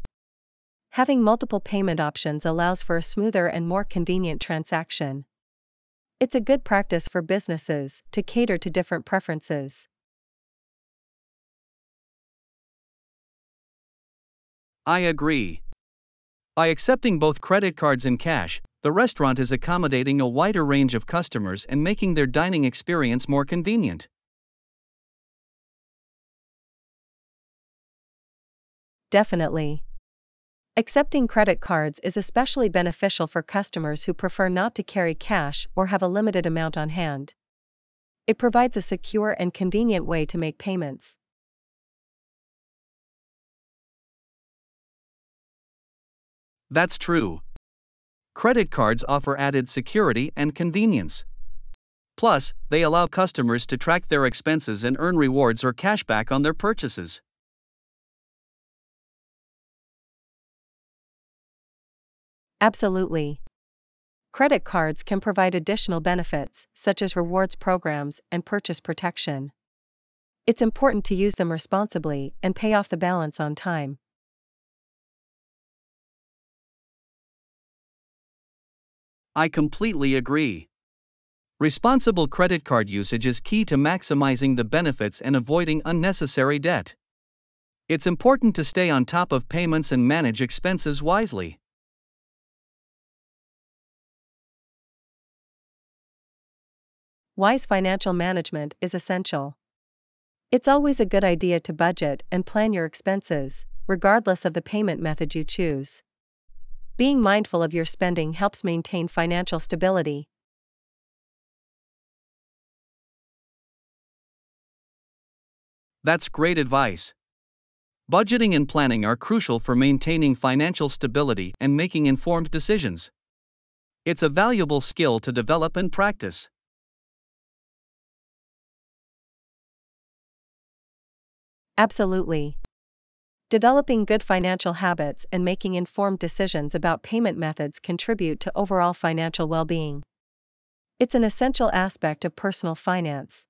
Having multiple payment options allows for a smoother and more convenient transaction. It's a good practice for businesses to cater to different preferences. I agree. By accepting both credit cards and cash, the restaurant is accommodating a wider range of customers and making their dining experience more convenient. Definitely. Accepting credit cards is especially beneficial for customers who prefer not to carry cash or have a limited amount on hand. It provides a secure and convenient way to make payments. That's true. Credit cards offer added security and convenience. Plus, they allow customers to track their expenses and earn rewards or cashback on their purchases. Absolutely. Credit cards can provide additional benefits, such as rewards programs and purchase protection. It's important to use them responsibly and pay off the balance on time. I completely agree. Responsible credit card usage is key to maximizing the benefits and avoiding unnecessary debt. It's important to stay on top of payments and manage expenses wisely. Wise financial management is essential. It's always a good idea to budget and plan your expenses, regardless of the payment method you choose. Being mindful of your spending helps maintain financial stability. That's great advice. Budgeting and planning are crucial for maintaining financial stability and making informed decisions. It's a valuable skill to develop and practice. Absolutely. Developing good financial habits and making informed decisions about payment methods contribute to overall financial well being. It's an essential aspect of personal finance.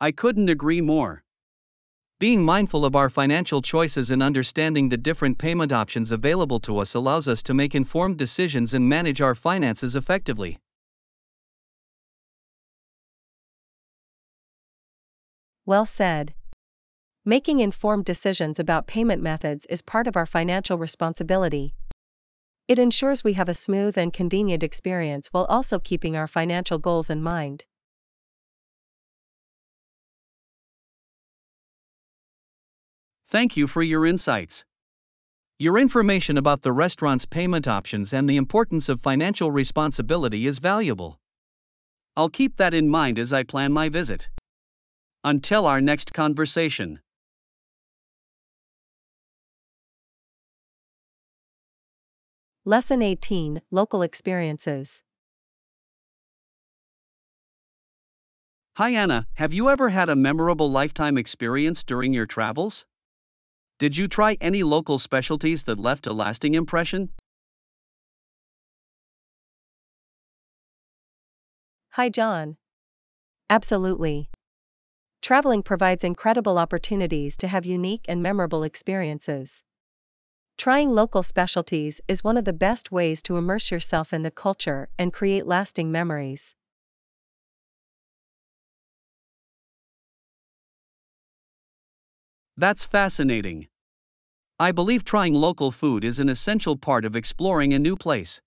I couldn't agree more. Being mindful of our financial choices and understanding the different payment options available to us allows us to make informed decisions and manage our finances effectively. Well said. Making informed decisions about payment methods is part of our financial responsibility. It ensures we have a smooth and convenient experience while also keeping our financial goals in mind. Thank you for your insights. Your information about the restaurant's payment options and the importance of financial responsibility is valuable. I'll keep that in mind as I plan my visit. Until our next conversation. Lesson 18 Local Experiences. Hi Anna, have you ever had a memorable lifetime experience during your travels? Did you try any local specialties that left a lasting impression? Hi, John. Absolutely. Traveling provides incredible opportunities to have unique and memorable experiences. Trying local specialties is one of the best ways to immerse yourself in the culture and create lasting memories. That's fascinating. I believe trying local food is an essential part of exploring a new place.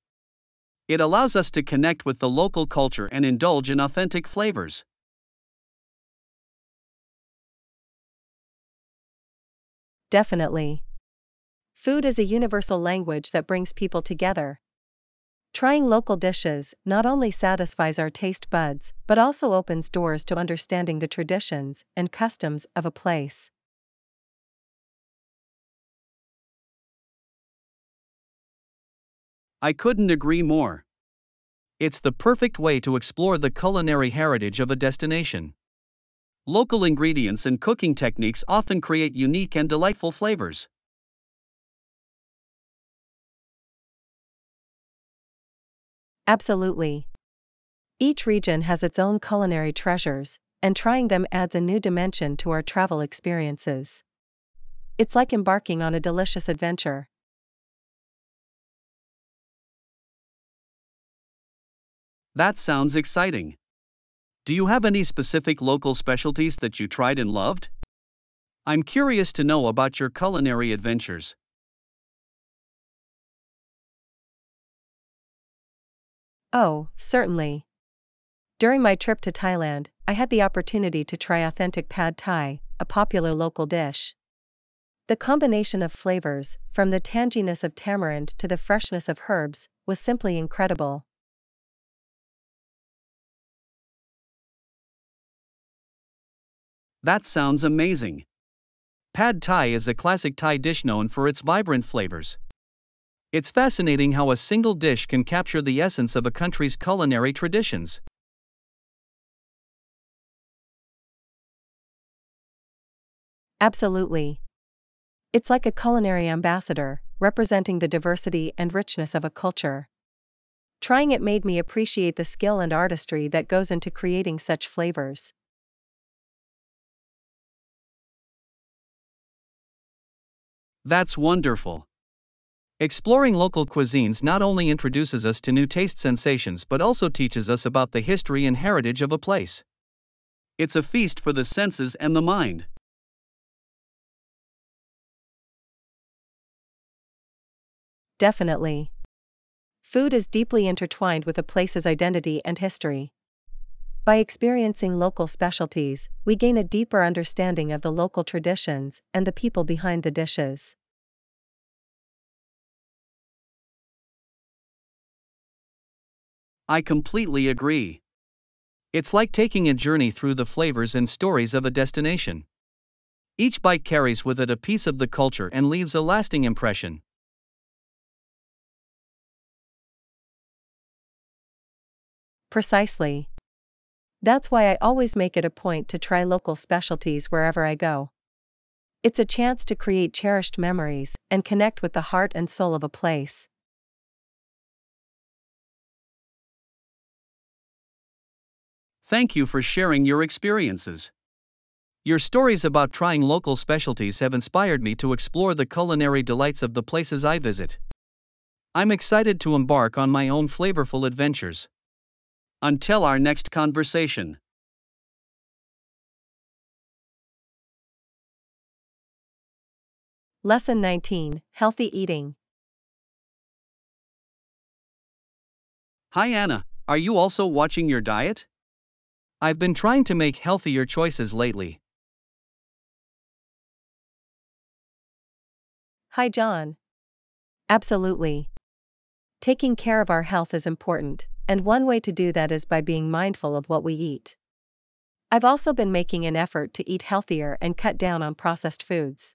It allows us to connect with the local culture and indulge in authentic flavors. Definitely. Food is a universal language that brings people together. Trying local dishes not only satisfies our taste buds, but also opens doors to understanding the traditions and customs of a place. I couldn't agree more. It's the perfect way to explore the culinary heritage of a destination. Local ingredients and cooking techniques often create unique and delightful flavors. Absolutely. Each region has its own culinary treasures, and trying them adds a new dimension to our travel experiences. It's like embarking on a delicious adventure. That sounds exciting. Do you have any specific local specialties that you tried and loved? I'm curious to know about your culinary adventures. Oh, certainly. During my trip to Thailand, I had the opportunity to try authentic pad thai, a popular local dish. The combination of flavors, from the tanginess of tamarind to the freshness of herbs, was simply incredible. That sounds amazing. Pad Thai is a classic Thai dish known for its vibrant flavors. It's fascinating how a single dish can capture the essence of a country's culinary traditions. Absolutely. It's like a culinary ambassador, representing the diversity and richness of a culture. Trying it made me appreciate the skill and artistry that goes into creating such flavors. That's wonderful. Exploring local cuisines not only introduces us to new taste sensations but also teaches us about the history and heritage of a place. It's a feast for the senses and the mind. Definitely. Food is deeply intertwined with a place's identity and history. By experiencing local specialties, we gain a deeper understanding of the local traditions and the people behind the dishes. I completely agree. It's like taking a journey through the flavors and stories of a destination. Each bite carries with it a piece of the culture and leaves a lasting impression. Precisely. That's why I always make it a point to try local specialties wherever I go. It's a chance to create cherished memories and connect with the heart and soul of a place. Thank you for sharing your experiences. Your stories about trying local specialties have inspired me to explore the culinary delights of the places I visit. I'm excited to embark on my own flavorful adventures. Until our next conversation. Lesson 19 Healthy Eating. Hi Anna, are you also watching your diet? I've been trying to make healthier choices lately. Hi, John. Absolutely. Taking care of our health is important, and one way to do that is by being mindful of what we eat. I've also been making an effort to eat healthier and cut down on processed foods.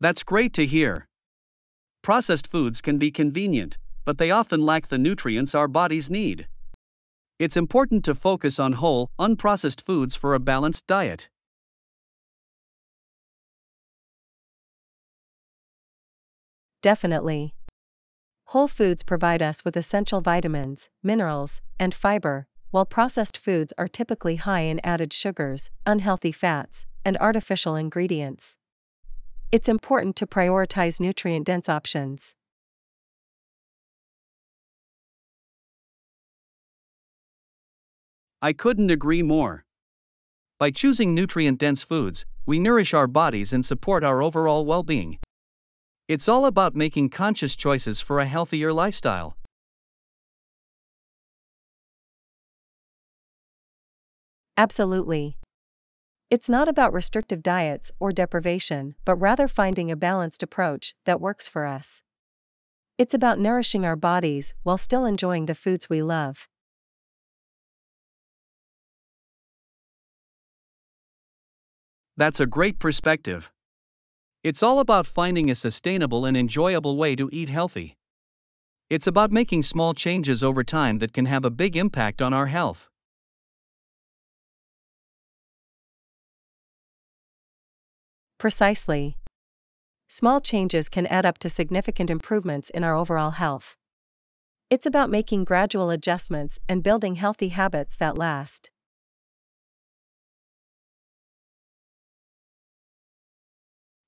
That's great to hear. Processed foods can be convenient, but they often lack the nutrients our bodies need. It's important to focus on whole, unprocessed foods for a balanced diet. Definitely. Whole foods provide us with essential vitamins, minerals, and fiber, while processed foods are typically high in added sugars, unhealthy fats, and artificial ingredients. It's important to prioritize nutrient dense options. I couldn't agree more. By choosing nutrient dense foods, we nourish our bodies and support our overall well being. It's all about making conscious choices for a healthier lifestyle. Absolutely. It's not about restrictive diets or deprivation, but rather finding a balanced approach that works for us. It's about nourishing our bodies while still enjoying the foods we love. That's a great perspective. It's all about finding a sustainable and enjoyable way to eat healthy. It's about making small changes over time that can have a big impact on our health. Precisely. Small changes can add up to significant improvements in our overall health. It's about making gradual adjustments and building healthy habits that last.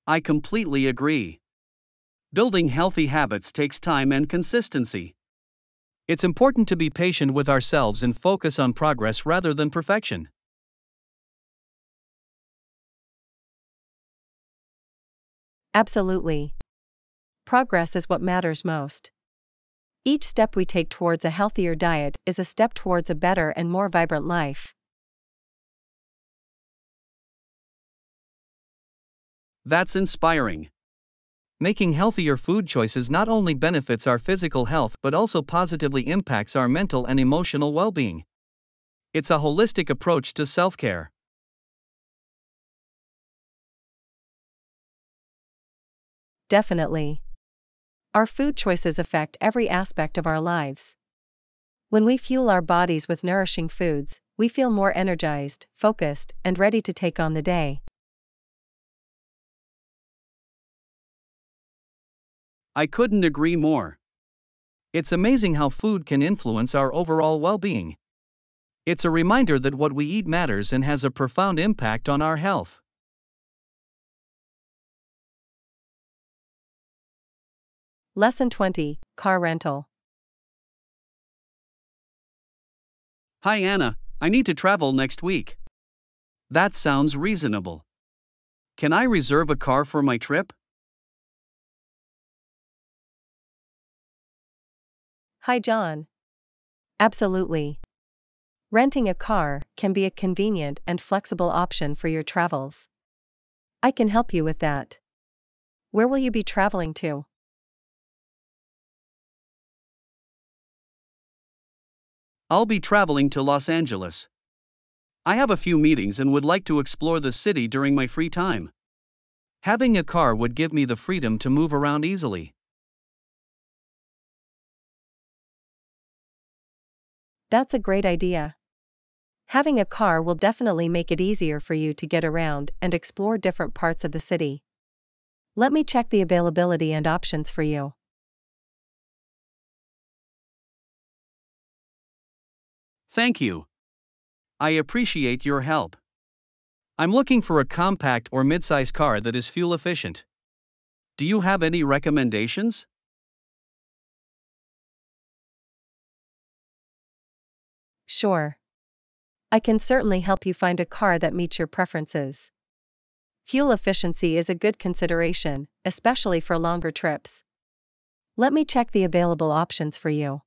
I completely agree. Building healthy habits takes time and consistency. It's important to be patient with ourselves and focus on progress rather than perfection. Absolutely. Progress is what matters most. Each step we take towards a healthier diet is a step towards a better and more vibrant life. That's inspiring. Making healthier food choices not only benefits our physical health but also positively impacts our mental and emotional well being. It's a holistic approach to self care. Definitely. Our food choices affect every aspect of our lives. When we fuel our bodies with nourishing foods, we feel more energized, focused, and ready to take on the day. I couldn't agree more. It's amazing how food can influence our overall well being. It's a reminder that what we eat matters and has a profound impact on our health. Lesson 20 Car Rental. Hi Anna, I need to travel next week. That sounds reasonable. Can I reserve a car for my trip? Hi, John. Absolutely. Renting a car can be a convenient and flexible option for your travels. I can help you with that. Where will you be traveling to? I'll be traveling to Los Angeles. I have a few meetings and would like to explore the city during my free time. Having a car would give me the freedom to move around easily. That's a great idea. Having a car will definitely make it easier for you to get around and explore different parts of the city. Let me check the availability and options for you. Thank you. I appreciate your help. I'm looking for a compact or midsize car that is fuel efficient. Do you have any recommendations? Sure. I can certainly help you find a car that meets your preferences. Fuel efficiency is a good consideration, especially for longer trips. Let me check the available options for you.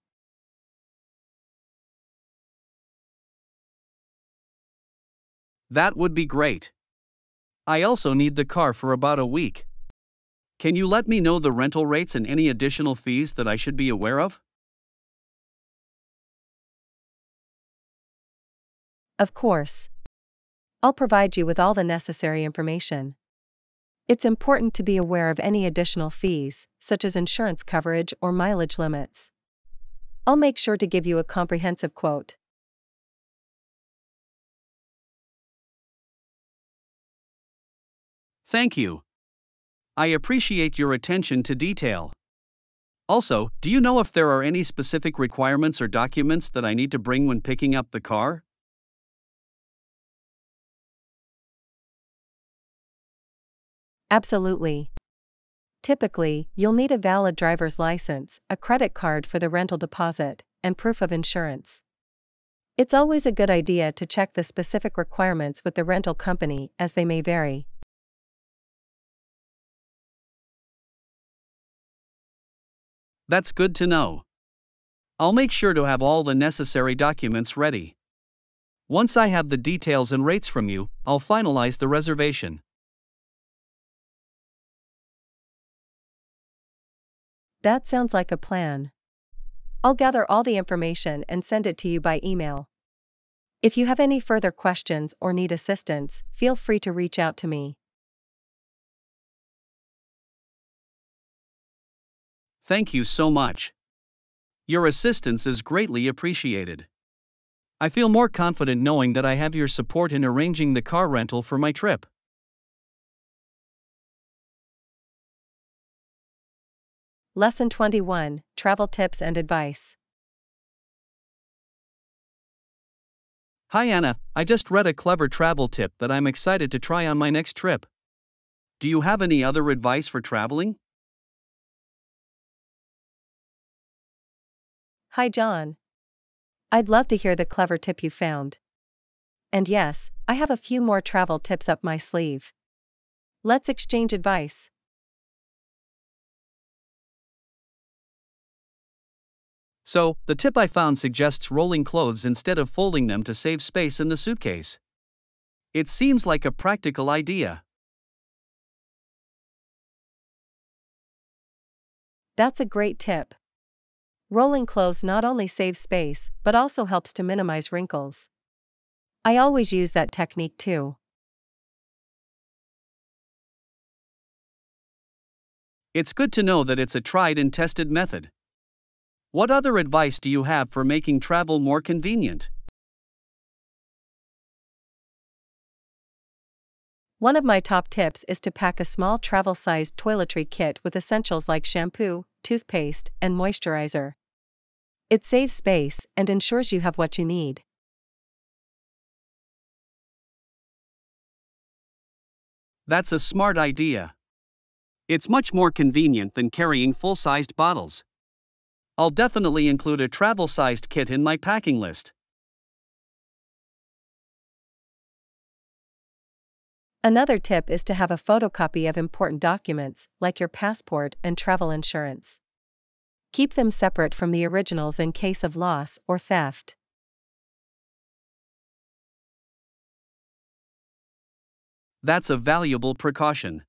That would be great. I also need the car for about a week. Can you let me know the rental rates and any additional fees that I should be aware of? Of course. I'll provide you with all the necessary information. It's important to be aware of any additional fees, such as insurance coverage or mileage limits. I'll make sure to give you a comprehensive quote. Thank you. I appreciate your attention to detail. Also, do you know if there are any specific requirements or documents that I need to bring when picking up the car? Absolutely. Typically, you'll need a valid driver's license, a credit card for the rental deposit, and proof of insurance. It's always a good idea to check the specific requirements with the rental company as they may vary. That's good to know. I'll make sure to have all the necessary documents ready. Once I have the details and rates from you, I'll finalize the reservation. That sounds like a plan. I'll gather all the information and send it to you by email. If you have any further questions or need assistance, feel free to reach out to me. Thank you so much. Your assistance is greatly appreciated. I feel more confident knowing that I have your support in arranging the car rental for my trip. Lesson 21 Travel Tips and Advice. Hi Anna, I just read a clever travel tip that I'm excited to try on my next trip. Do you have any other advice for traveling? Hi, John. I'd love to hear the clever tip you found. And yes, I have a few more travel tips up my sleeve. Let's exchange advice. So, the tip I found suggests rolling clothes instead of folding them to save space in the suitcase. It seems like a practical idea. That's a great tip. Rolling clothes not only saves space, but also helps to minimize wrinkles. I always use that technique too. It's good to know that it's a tried and tested method. What other advice do you have for making travel more convenient? One of my top tips is to pack a small travel sized toiletry kit with essentials like shampoo, toothpaste, and moisturizer. It saves space and ensures you have what you need. That's a smart idea. It's much more convenient than carrying full sized bottles. I'll definitely include a travel sized kit in my packing list. Another tip is to have a photocopy of important documents, like your passport and travel insurance. Keep them separate from the originals in case of loss or theft. That's a valuable precaution.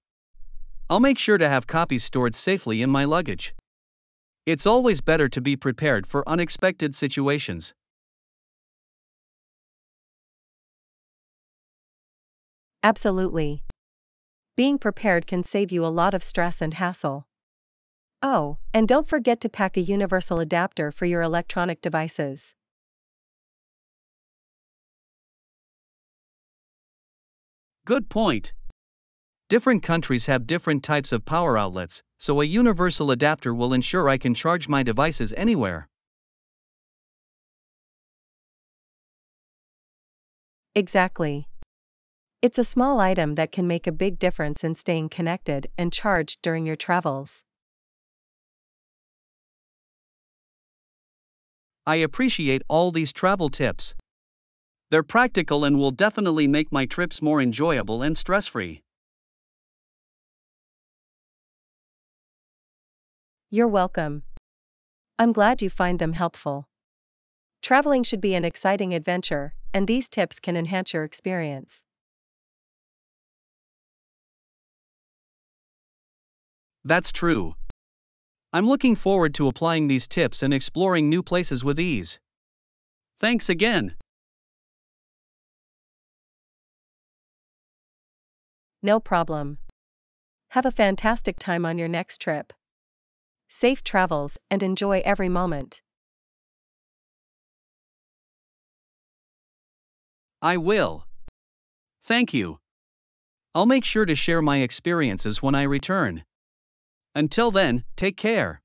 I'll make sure to have copies stored safely in my luggage. It's always better to be prepared for unexpected situations. Absolutely. Being prepared can save you a lot of stress and hassle. Oh, and don't forget to pack a universal adapter for your electronic devices. Good point. Different countries have different types of power outlets, so a universal adapter will ensure I can charge my devices anywhere. Exactly. It's a small item that can make a big difference in staying connected and charged during your travels. I appreciate all these travel tips. They're practical and will definitely make my trips more enjoyable and stress free. You're welcome. I'm glad you find them helpful. Traveling should be an exciting adventure, and these tips can enhance your experience. That's true. I'm looking forward to applying these tips and exploring new places with ease. Thanks again. No problem. Have a fantastic time on your next trip. Safe travels and enjoy every moment. I will. Thank you. I'll make sure to share my experiences when I return. Until then, take care.